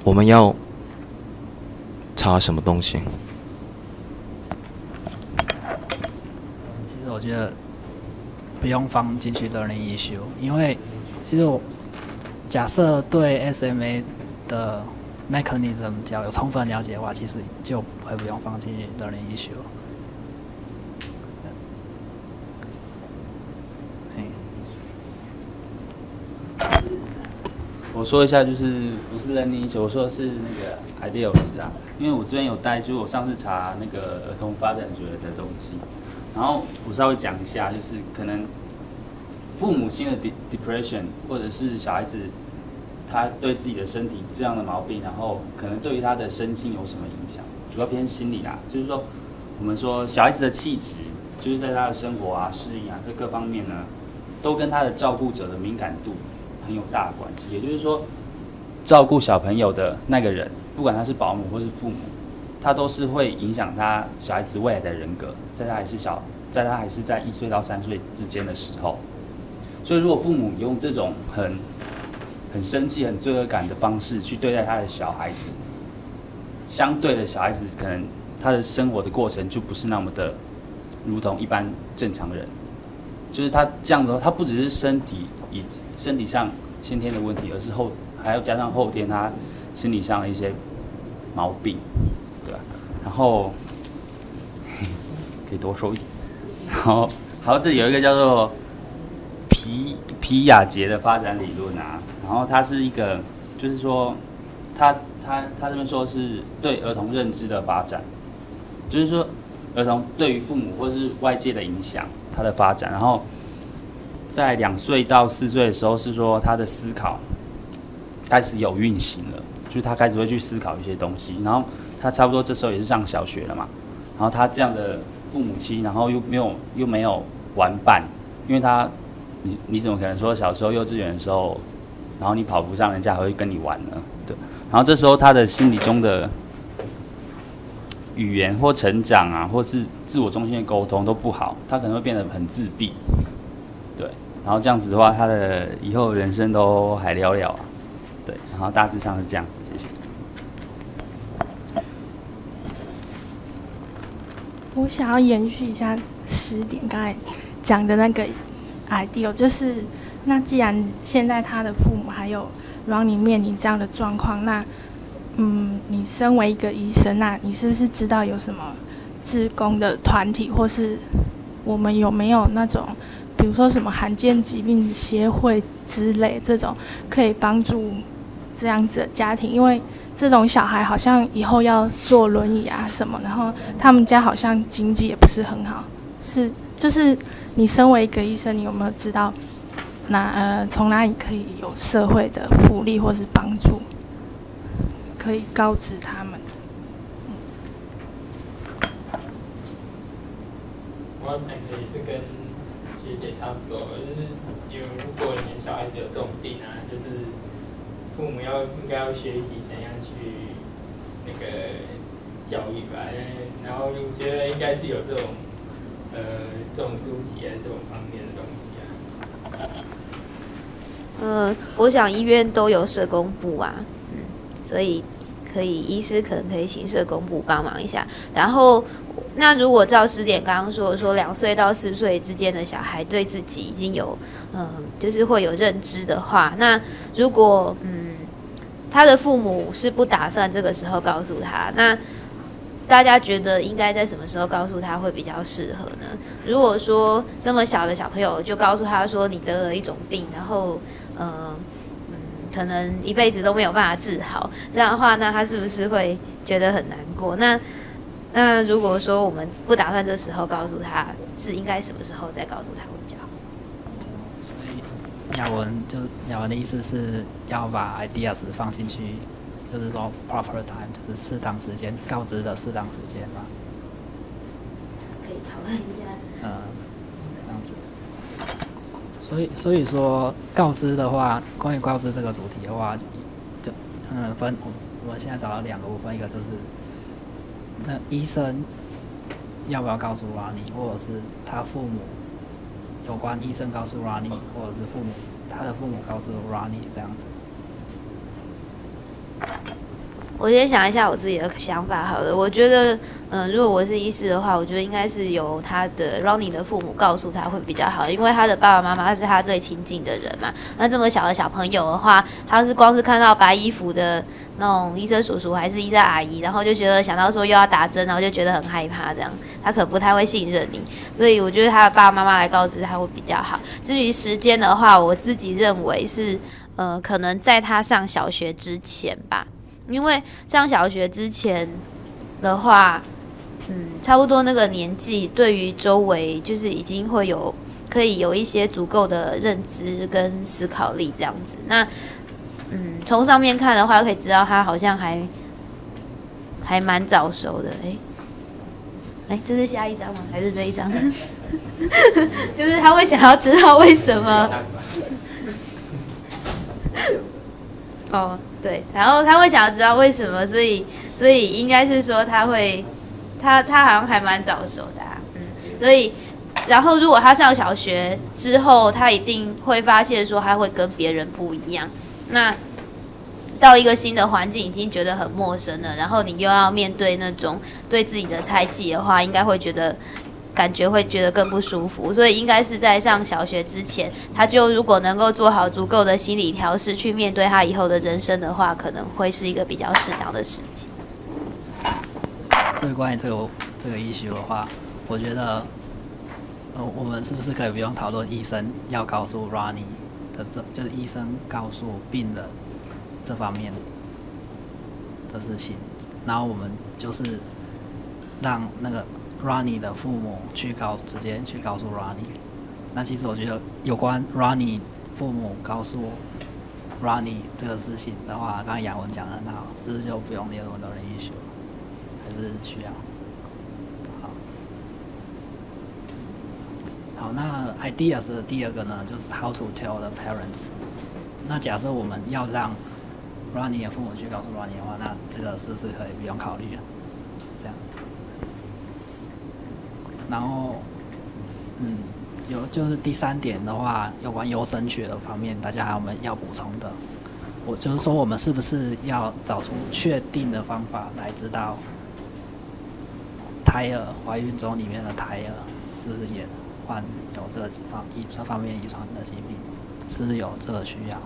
我们要查什么东西？其实我觉得不用放进去 learning issue，因为。其实假设对 SMA 的 mechanism 只要有充分了解的话，其实就会不用放弃 learning issue。我说一下，就是不是 learning issue，我说的是那个 ideals 啊，因为我这边有带，就是我上次查那个儿童发展学的东西，然后我稍微讲一下，就是可能父母亲的 depression，或者是小孩子他对自己的身体这样的毛病，然后可能对于他的身心有什么影响？主要偏心理啦，就是说我们说小孩子的气质，就是在他的生活啊、适应啊这各方面呢，都跟他的照顾者的敏感度。很有大的关系，也就是说，照顾小朋友的那个人，不管他是保姆或是父母，他都是会影响他小孩子未来的人格，在他还是小，在他还是在一岁到三岁之间的时候。所以，如果父母用这种很很生气、很罪恶感的方式去对待他的小孩子，相对的小孩子可能他的生活的过程就不是那么的如同一般正常人，就是他这样的话，他不只是身体以。身体上先天的问题，而是后还要加上后天他心理上的一些毛病，对吧？然后 可以多说一点。好，好，这里有一个叫做皮皮亚杰的发展理论啊。然后它是一个，就是说，他他他这边说是对儿童认知的发展，就是说儿童对于父母或是外界的影响，他的发展，然后。在两岁到四岁的时候，是说他的思考开始有运行了，就是他开始会去思考一些东西。然后他差不多这时候也是上小学了嘛。然后他这样的父母亲，然后又没有又没有玩伴，因为他你你怎么可能说小时候幼稚园的时候，然后你跑不上，人家还会跟你玩呢？对。然后这时候他的心理中的语言或成长啊，或是自我中心的沟通都不好，他可能会变得很自闭。对然后这样子的话，他的以后人生都还了了，对。然后大致上是这样子，谢谢。我想要延续一下十点刚才讲的那个 idea，就是那既然现在他的父母还有让你面临这样的状况，那嗯，你身为一个医生，那你是不是知道有什么志工的团体，或是我们有没有那种？比如说什么罕见疾病协会之类，这种可以帮助这样子的家庭，因为这种小孩好像以后要坐轮椅啊什么，然后他们家好像经济也不是很好，是就是你身为一个医生，你有没有知道哪呃从哪里可以有社会的福利或是帮助，可以告知他们？我要讲的也是跟。学姐差不多，就是因为如果你的小孩子有这种病啊，就是父母要应该要学习怎样去那个教育吧。然后我觉得应该是有这种呃这种书籍啊这种方面的东西啊。呃，我想医院都有社工部啊，嗯，所以可以医师可能可以请社工部帮忙一下，然后。那如果照十点刚刚说说两岁到四岁之间的小孩对自己已经有嗯，就是会有认知的话，那如果嗯他的父母是不打算这个时候告诉他，那大家觉得应该在什么时候告诉他会比较适合呢？如果说这么小的小朋友就告诉他说你得了一种病，然后嗯嗯可能一辈子都没有办法治好，这样的话，那他是不是会觉得很难过？那那如果说我们不打算这时候告诉他，是应该什么时候再告诉他会比较好？所以雅文就亚文的意思是要把 ideas 放进去，就是说 proper time，就是适当时间告知的适当时间嘛。可以讨论一下。嗯，这样子。所以所以说告知的话，关于告知这个主题的话，就嗯分我们现在找了两个部分，一个就是。那医生要不要告诉 Ronnie，或者是他父母有关医生告诉 Ronnie，或者是父母他的父母告诉 Ronnie 这样子？我先想一下我自己的想法好了。我觉得，嗯、如果我是医师的话，我觉得应该是由他的 Ronnie 的父母告诉他会比较好，因为他的爸爸妈妈是他最亲近的人嘛。那这么小的小朋友的话，他是光是看到白衣服的那种医生叔叔还是医生阿姨，然后就觉得想到说又要打针，然后就觉得很害怕，这样他可不太会信任你。所以我觉得他的爸爸妈妈来告知他会比较好。至于时间的话，我自己认为是，呃，可能在他上小学之前吧。因为上小学之前的话，嗯，差不多那个年纪，对于周围就是已经会有可以有一些足够的认知跟思考力这样子。那，嗯，从上面看的话，可以知道他好像还还蛮早熟的。诶，诶，这是下一张吗？还是这一张？就是他会想要知道为什么。哦，对，然后他会想要知道为什么，所以所以应该是说他会，他他好像还蛮早熟的、啊，嗯，所以然后如果他上小学之后，他一定会发现说他会跟别人不一样，那到一个新的环境已经觉得很陌生了，然后你又要面对那种对自己的猜忌的话，应该会觉得。感觉会觉得更不舒服，所以应该是在上小学之前，他就如果能够做好足够的心理调试，去面对他以后的人生的话，可能会是一个比较适当的时机。所以关于这个这个医学的话，我觉得，呃，我们是不是可以不用讨论医生要告诉 Ronnie 的这，就是医生告诉病人这方面的事情，然后我们就是让那个 Rani 的父母去告，直接去告诉 Rani。那其实我觉得有关 Rani 父母告诉 Rani 这个事情的话，刚刚雅文讲的很好，是不是就不用列入很多人 issue？还是需要？好，好，那 ideas 第二个呢，就是 how to tell the parents。那假设我们要让 Ronnie 的父母去告诉 Ronnie 的话，那这个是不是可以不用考虑了？这样。然后，嗯，有就是第三点的话，有关优生学的方面，大家还有没有要补充的？我就是说，我们是不是要找出确定的方法来知道胎儿怀孕中里面的胎儿是不是也患有这个方遗这方面遗传的疾病？是不是有这个需要？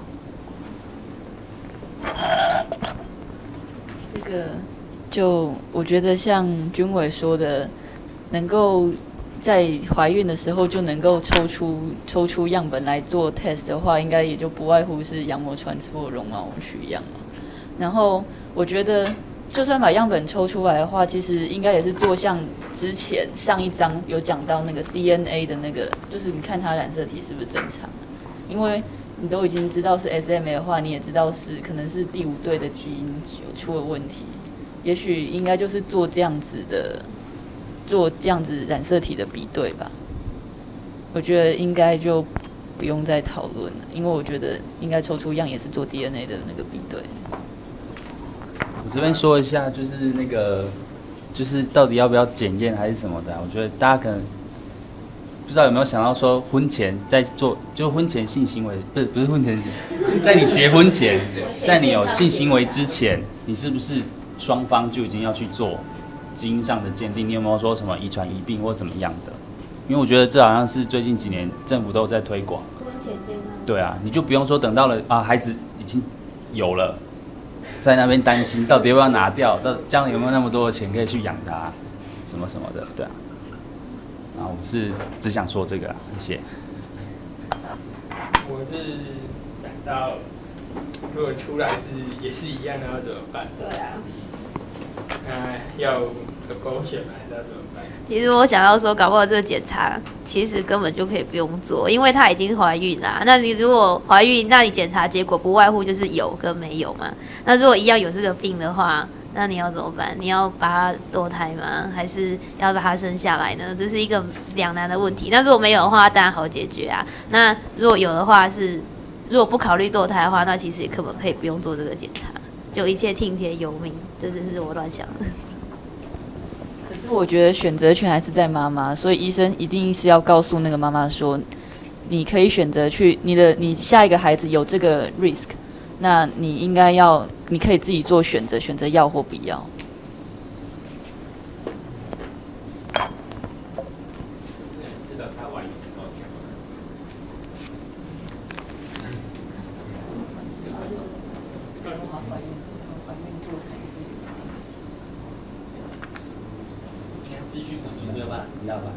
这个就我觉得像军委说的，能够在怀孕的时候就能够抽出抽出样本来做 test 的话，应该也就不外乎是羊膜穿刺或绒毛取样嘛。然后我觉得，就算把样本抽出来的话，其实应该也是做像之前上一章有讲到那个 DNA 的那个，就是你看它染色体是不是正常，因为你都已经知道是 SMA 的话，你也知道是可能是第五对的基因有出了问题，也许应该就是做这样子的，做这样子染色体的比对吧。我觉得应该就不用再讨论了，因为我觉得应该抽出样也是做 DNA 的那个比对。我这边说一下，就是那个，就是到底要不要检验还是什么的、我觉得大家可能不知道有没有想到说，婚前在做，就婚前性行为，不是不是婚前性，在你结婚前，在你有性行为之前，你是不是双方就已经要去做基因上的鉴定？你有没有说什么遗传疑病或怎么样的？因为我觉得这好像是最近几年政府都有在推广。婚前健康。对啊，你就不用说等到了啊，孩子已经有了，在那边担心到底要不要拿掉，到将来有没有那么多的钱可以去养他，什么什么的，对啊。啊，我是只想说这个啊，谢谢。我是想到，如果出来是也是一样的，要怎么办？对啊。哎要有勾选吗？还是要怎么办？其实我想到说，搞不好这个检查其实根本就可以不用做，因为她已经怀孕啦。那你如果怀孕，那你检查结果不外乎就是有跟没有嘛。那如果一样有这个病的话，那你要怎么办？你要把它堕胎吗？还是要把它生下来呢？这是一个两难的问题。那如果没有的话，当然好解决啊。那如果有的话是，如果不考虑堕胎的话，那其实也根本可以不用做这个检查，就一切听天由命。这只是我乱想的。可是我觉得选择权还是在妈妈，所以医生一定是要告诉那个妈妈说，你可以选择去你的你下一个孩子有这个 risk，那你应该要，你可以自己做选择，选择要或不要。资讯可能没有办法知道吧？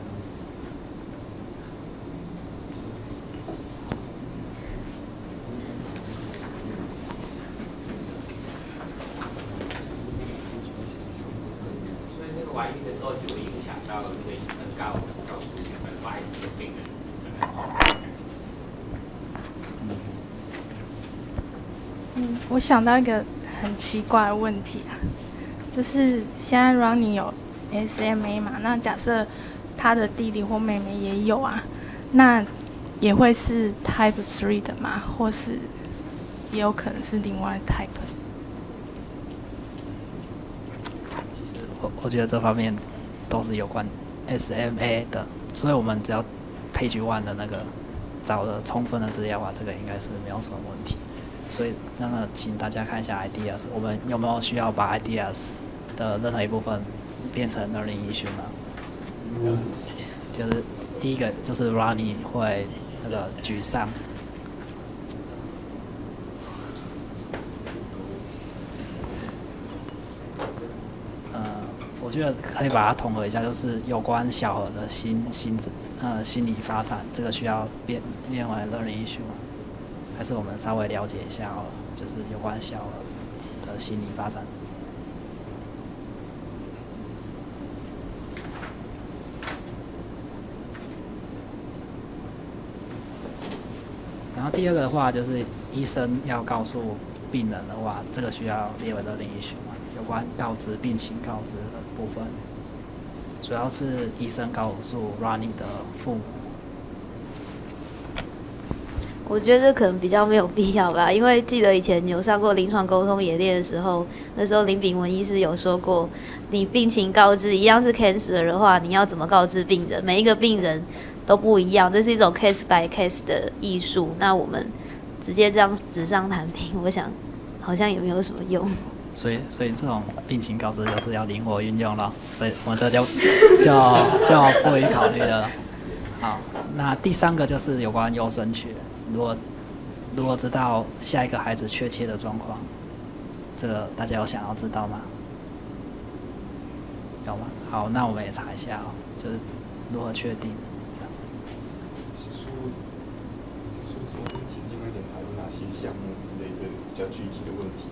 所以那个怀孕的多久影响到这个医生告告诉你们怀孕的病人可能嗯，我想到一个很奇怪的问题啊，就是现在 Ronnie 有 SMA 嘛，那假设他的弟弟或妹妹也有啊，那也会是 Type Three 的吗？或是也有可能是另外 Type？我我觉得这方面都是有关 SMA 的，所以我们只要 Page One 的那个找了充分的资料啊，这个应该是没有什么问题。所以，那么请大家看一下 Ideas，我们有没有需要把 Ideas 的任何一部分变成 Learning Issue 呢？就是第一个就是 Ronnie 会那个沮丧。呃，我觉得可以把它统合一下，就是有关小孩的心心智呃心理发展，这个需要变变为 learning issue 吗？还是我们稍微了解一下哦，就是有关小儿的心理发展。然后第二个的话，就是医生要告诉病人的话，这个需要列为 learning issue 吗？有关告知病情告知的部分，主要是医生告诉 Ronnie 的父母。我觉得可能比较没有必要吧，因为记得以前有上过临床沟通演练的时候，那时候林炳文医师有说过，你病情告知一样是 cancer 的话，你要怎么告知病人？每一个病人都不一样，这是一种 case by case 的艺术。那我们直接这样纸上谈兵，我想好像也没有什么用。所以，所以这种病情告知就是要灵活运用了，所以我们这就就就不予考虑了。好，那第三个就是有关优生学，如果如果知道下一个孩子确切的状况，这个大家有想要知道吗？有吗？好，那我们也查一下哦，就是如何确定这样子。是说，是说说婚前健康检查有哪些项目之类这比较具体的问题？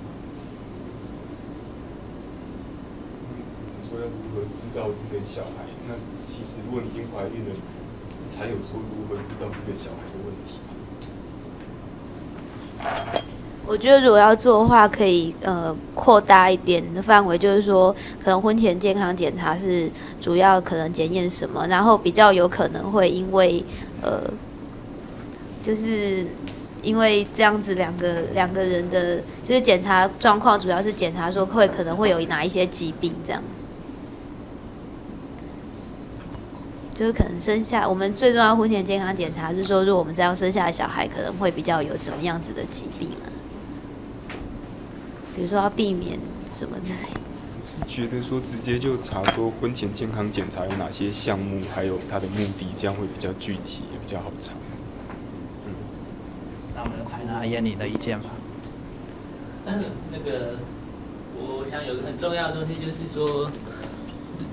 只说要如何知道这个小孩，那其实如果你已经怀孕了，才有说如何知道这个小孩的问题。我觉得如果要做的话，可以呃扩大一点的范围，就是说，可能婚前健康检查是主要可能检验什么，然后比较有可能会因为呃，就是因为这样子两个两个人的，就是检查状况主要是检查说会可能会有哪一些疾病这样。就是可能生下我们最重要婚前健康检查是说，如果我们这样生下的小孩可能会比较有什么样子的疾病啊？比如说要避免什么之类的。我是觉得说直接就查说婚前健康检查有哪些项目，还有它的目的，这样会比较具体，也比较好查。嗯那我们采纳燕你的意见吧。那个，我想有个很重要的东西，就是说，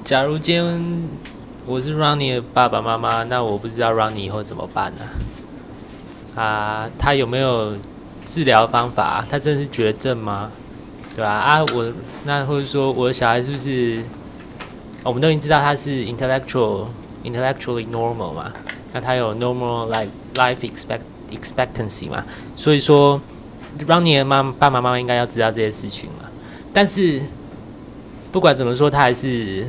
假如今天我是 Ronnie 的爸爸妈妈，那我不知道 Ronnie 以后怎么办呢、啊？他有没有治疗方法？他真的是绝症吗？对啊、啊？我那或者说我的小孩是不是？我们都已经知道他是 intellectual intellectually normal 嘛，那他有 normal life life expect expectancy 嘛，所以说 Ronnie 的妈爸爸妈妈应该要知道这些事情嘛。但是不管怎么说，他还是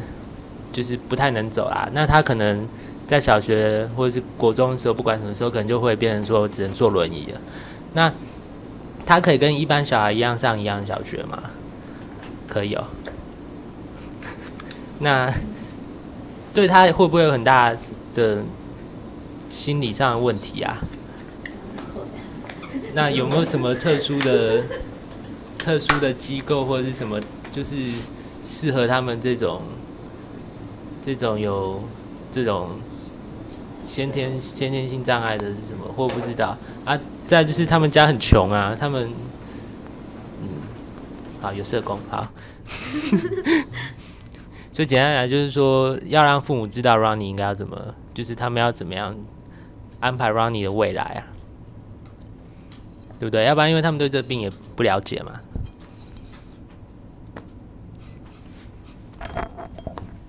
就是不太能走啦。那他可能在小学或者是国中的时候，不管什么时候，可能就会变成说只能坐轮椅了。那他可以跟一般小孩一样上一样小学吗？可以哦。那对他会不会有很大的心理上的问题啊？那有没有什么特殊的、特殊的机构或者是什么，就是适合他们这种、这种有这种先天先天性障碍的是什么？或不知道啊？再就是他们家很穷啊，他们嗯，好有社工好。所以简单来就是说，要让父母知道 Ronnie 应该要怎么，就是他们要怎么样安排 Ronnie 的未来啊，对不对？要不然因为他们对这病也不了解嘛。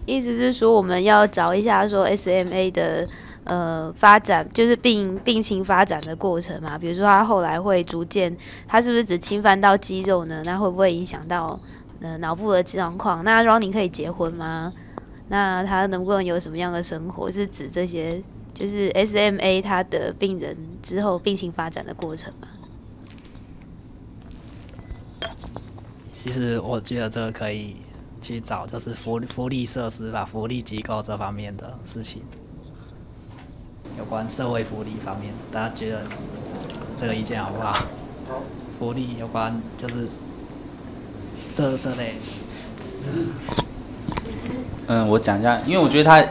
意思是说，我们要找一下说 SMA 的呃发展，就是病病情发展的过程嘛。比如说，他后来会逐渐，他是不是只侵犯到肌肉呢？那会不会影响到？呃，脑部的状况。那 Ronnie 可以结婚吗？那他能不能有什么样的生活？是指这些，就是 SMA 他的病人之后病情发展的过程吗？其实我觉得这个可以去找，就是福福利设施吧，福利机构这方面的事情，有关社会福利方面，大家觉得这个意见好不好？福利有关就是。这这类，嗯，我讲一下，因为我觉得他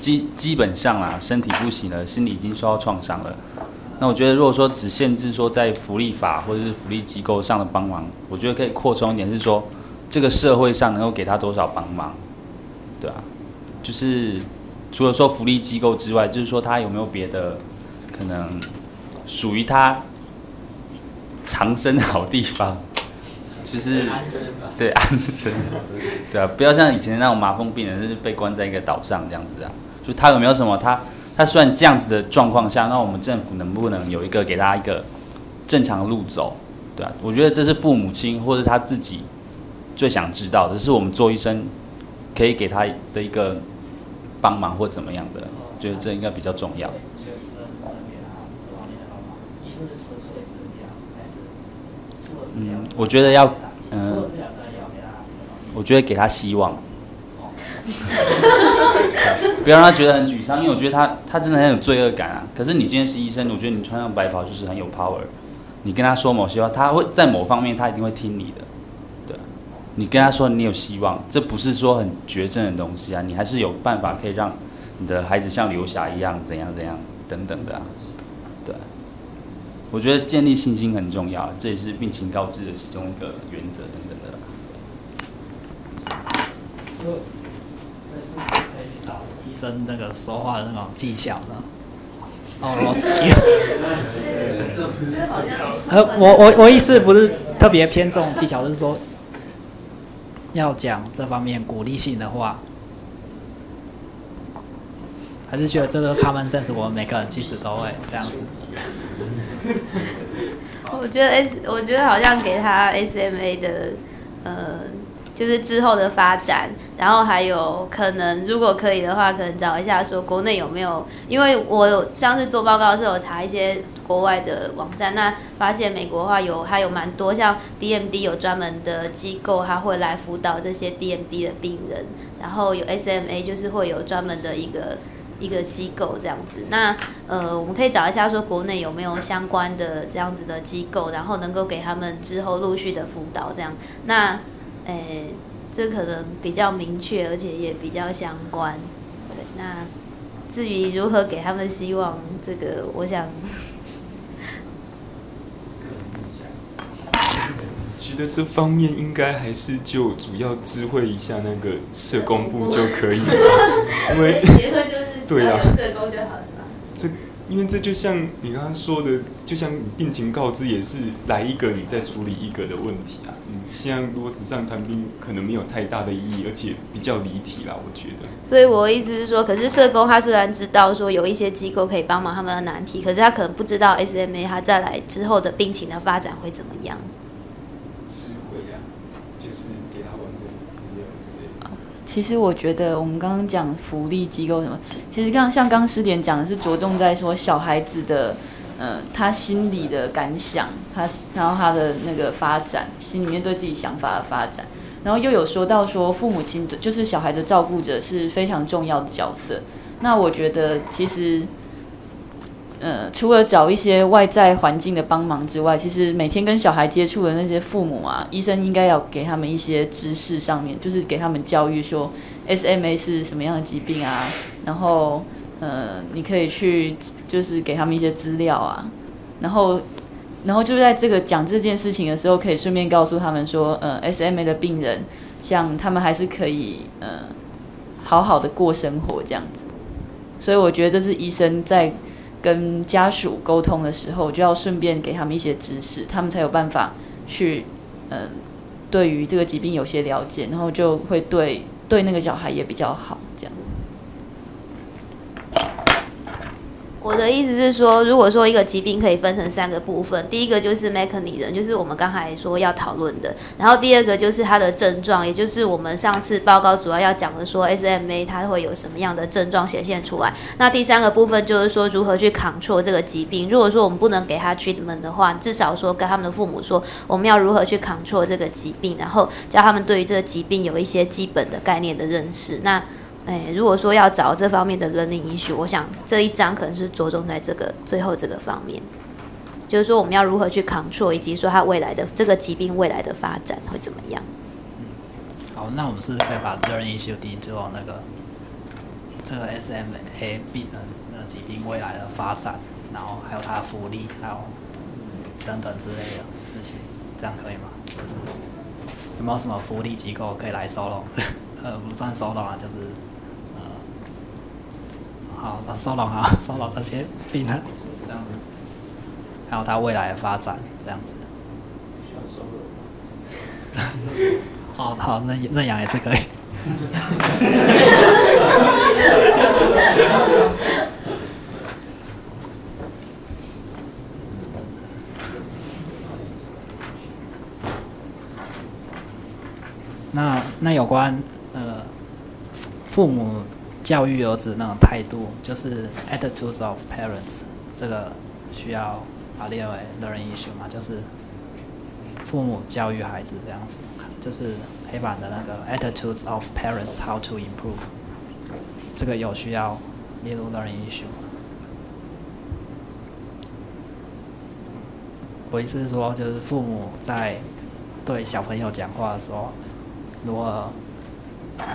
基基本上啦，身体不行了，心理已经受到创伤了。那我觉得，如果说只限制说在福利法或者是福利机构上的帮忙，我觉得可以扩充一点，是说这个社会上能够给他多少帮忙，对啊，就是除了说福利机构之外，就是说他有没有别的可能属于他藏身的好地方。就是对安身，对啊，不要像以前那种麻风病人，就是被关在一个岛上这样子啊。就他有没有什么？他他虽然这样子的状况下，那我们政府能不能有一个给他一个正常的路走？对啊，我觉得这是父母亲或者他自己最想知道的，是我们做医生可以给他的一个帮忙或怎么样的，觉得这应该比较重要。嗯，我觉得要，嗯，我觉得给他希望，不要让他觉得很沮丧，因为我觉得他他真的很有罪恶感啊。可是你今天是医生，我觉得你穿上白袍就是很有 power。你跟他说某些话，他会在某方面他一定会听你的，对。你跟他说你有希望，这不是说很绝症的东西啊，你还是有办法可以让你的孩子像刘霞一样怎样怎样等等的啊。我觉得建立信心很重要，这也是病情告知的其中一个原则等等的。所以是可以找医生那个说话的那种技巧呢。哦，罗斯基。呃，我我我意思不是特别偏重技巧，就是说要讲这方面鼓励性的话，还是觉得这个 common sense，我们每个人其实都会这样子。我觉得 S，我觉得好像给他 SMA 的，呃，就是之后的发展，然后还有可能如果可以的话，可能找一下说国内有没有，因为我上次做报告的时候查一些国外的网站，那发现美国的话有还有蛮多像 DMD 有专门的机构，他会来辅导这些 DMD 的病人，然后有 SMA 就是会有专门的一个。一个机构这样子，那呃，我们可以找一下说国内有没有相关的这样子的机构，然后能够给他们之后陆续的辅导这样。那，诶，这可能比较明确，而且也比较相关。对，那至于如何给他们希望，这个我想。觉得这方面应该还是就主要知会一下那个社工部就可以了，因为。对呀，这因为这就像你刚刚说的，就像你病情告知也是来一个你再处理一个的问题啊。你现在如果纸上谈兵，可能没有太大的意义，而且比较离题啦，我觉得。所以我的意思是说，可是社工他虽然知道说有一些机构可以帮忙他们的难题，可是他可能不知道 SMA 他再来之后的病情的发展会怎么样。其实我觉得我们刚刚讲福利机构什么，其实刚像刚师点讲的是着重在说小孩子的，呃，他心里的感想，他然后他的那个发展，心里面对自己想法的发展，然后又有说到说父母亲就是小孩的照顾者是非常重要的角色。那我觉得其实，呃，除了找一些外在环境的帮忙之外，其实每天跟小孩接触的那些父母啊，医生应该要给他们一些知识上面，就是给他们教育说 SMA 是什么样的疾病啊，然后呃，你可以去就是给他们一些资料啊，然后然后就在这个讲这件事情的时候，可以顺便告诉他们说，呃，SMA 的病人，像他们还是可以呃好好的过生活这样子，所以我觉得这是医生在。跟家属沟通的时候，就要顺便给他们一些知识，他们才有办法去，嗯，对于这个疾病有些了解，然后就会对对那个小孩也比较好，这样。我的意思是说，如果说一个疾病可以分成三个部分，第一个就是 mechanism，就是我们刚才说要讨论的，然后第二个就是它的症状，也就是我们上次报告主要要讲的，说 SMA 它会有什么样的症状显现出来。那第三个部分就是说如何去 control 这个疾病。如果说我们不能给他 treatment 的话，至少说跟他们的父母说，我们要如何去 control 这个疾病，然后教他们对于这个疾病有一些基本的概念的认识。那哎，如果说要找这方面的 learning issue，我想这一章可能是着重在这个最后这个方面，就是说我们要如何去 control，以及说它未来的这个疾病未来的发展会怎么样。嗯好，那我们是可以把 learning issue 定做那个这个 SMA 病的那疾病未来的发展，然后还有它的福利，还有等等之类的事情，这样可以吗？就是有没有什么福利机构可以来收拢？呃，不算收拢啊，就是。好，那收拢哈，收拢这些病人，这样子，还有他未来的发展，这样子。好 好，认认养也是可以。那那有关呃父母。教育儿子那种态度，就是 attitudes of parents，这个需要把列为 learning issue 嘛，就是父母教育孩子这样子，就是黑板的那个 attitudes of parents how to improve，这个有需要列入 learning issue。我意思是说，就是父母在对小朋友讲话的时候，如何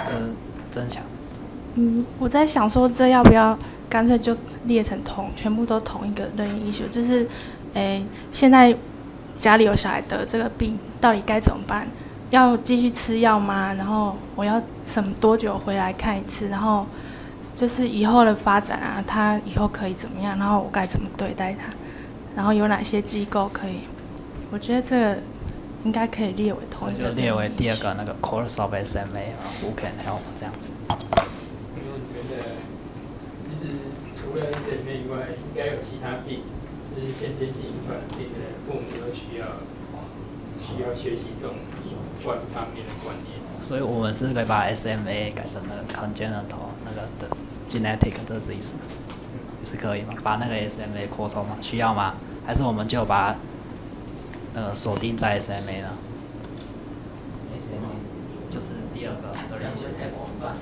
增增强。嗯，我在想说，这要不要干脆就列成同，全部都同一个任意医学？就是，诶，现在家里有小孩得这个病，到底该怎么办？要继续吃药吗？然后我要什么多久回来看一次？然后就是以后的发展啊，他以后可以怎么样？然后我该怎么对待他？然后有哪些机构可以？我觉得这个应该可以列为同一个。就列为第二个那个 course of SMA 啊，Who can help 这样子。除了 SMA 以外，应该有其他病，就是先天性遗传病的父母都需要需要学习这种观方面的观念。所以我们是可以把 SMA 改成了 congenital 那个的 genetic 的意思，是可以吗？把那个 SMA 扩充吗？需要吗？还是我们就把呃锁定在 SMA 呢？SMA 就是第二个的两性太广泛。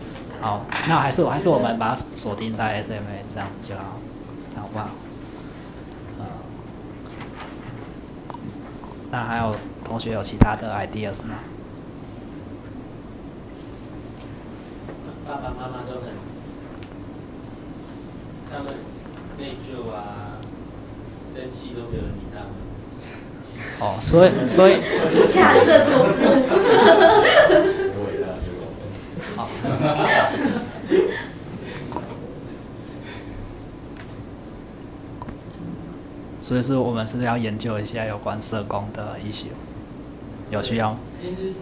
好，那还是还是我们把它锁定在 SMA 这样子就好，这样好不好？那还有同学有其他的 ideas 吗？爸爸妈妈都很，他们内疚啊，生气都没有理他们。哦，所以所以。假设不。所以是我们是要研究一下有关社工的一些有需要。其实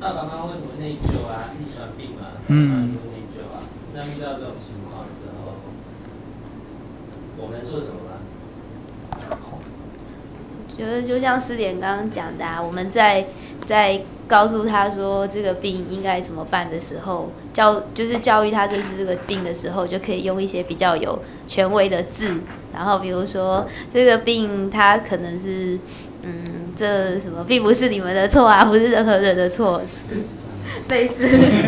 爸爸妈妈为什么内疚啊？遗传病嘛，嗯，内疚啊。那遇到这种情况的时候，我们做什么呢？觉得就像师点刚刚讲的，啊，我们在在。告诉他说这个病应该怎么办的时候，教就是教育他这是这个病的时候，就可以用一些比较有权威的字，然后比如说这个病它可能是，嗯，这什么并不是你们的错啊，不是任何人的错，类似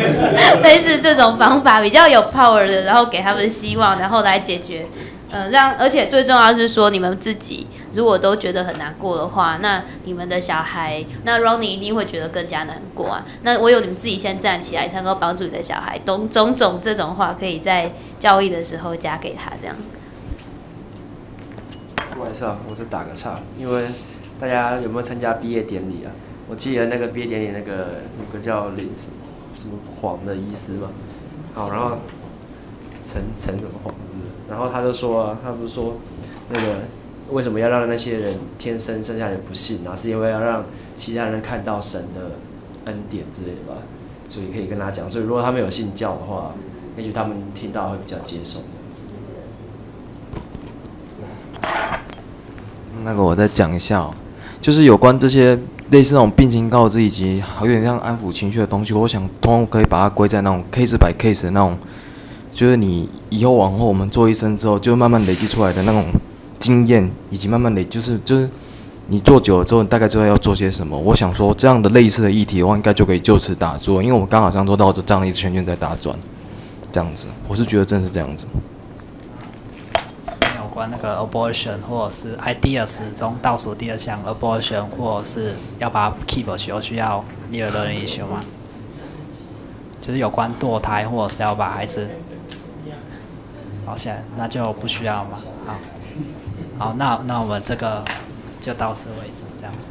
类似这种方法比较有 power 的，然后给他们希望，然后来解决呃，让而且最重要是说，你们自己如果都觉得很难过的话，那你们的小孩，那 Ronnie 一定会觉得更加难过啊。那唯有你们自己先站起来，才能够帮助你的小孩。种种种这种话，可以在教育的时候加给他，这样。不好意思啊，我再打个岔，因为大家有没有参加毕业典礼啊？我记得那个毕业典礼那个有个叫林什么什么黄的医师嘛，好，然后陈陈什么黄，然后他就说啊，他不是说那个为什么要让那些人天生生下来不信啊？是因为要让其他人看到神的恩典之类的吧？所以可以跟他讲，所以如果他们有信教的话，也许他们听到会比较接受这样子。那个我再讲一下哦，就是有关这些类似那种病情告知以及有点像安抚情绪的东西，我想通可以把它归在那种 case by case 的那种，就是你以后往后我们做医生之后，就慢慢累积出来的那种经验，以及慢慢累，就是就是你做久了之后，你大概知道要做些什么。我想说这样的类似的议题的话，应该就可以就此打住，因为我们刚好像做到这样一圈圈在打转，这样子，我是觉得真是这样子。有关那个 abortion 或者是 ideas 中倒数第二项 abortion，或者是要把 keep 需需要第二轮医学吗？就是有关堕胎或者是要把孩子，保险，那就不需要嘛。好，好，那那我们这个就到此为止，这样子。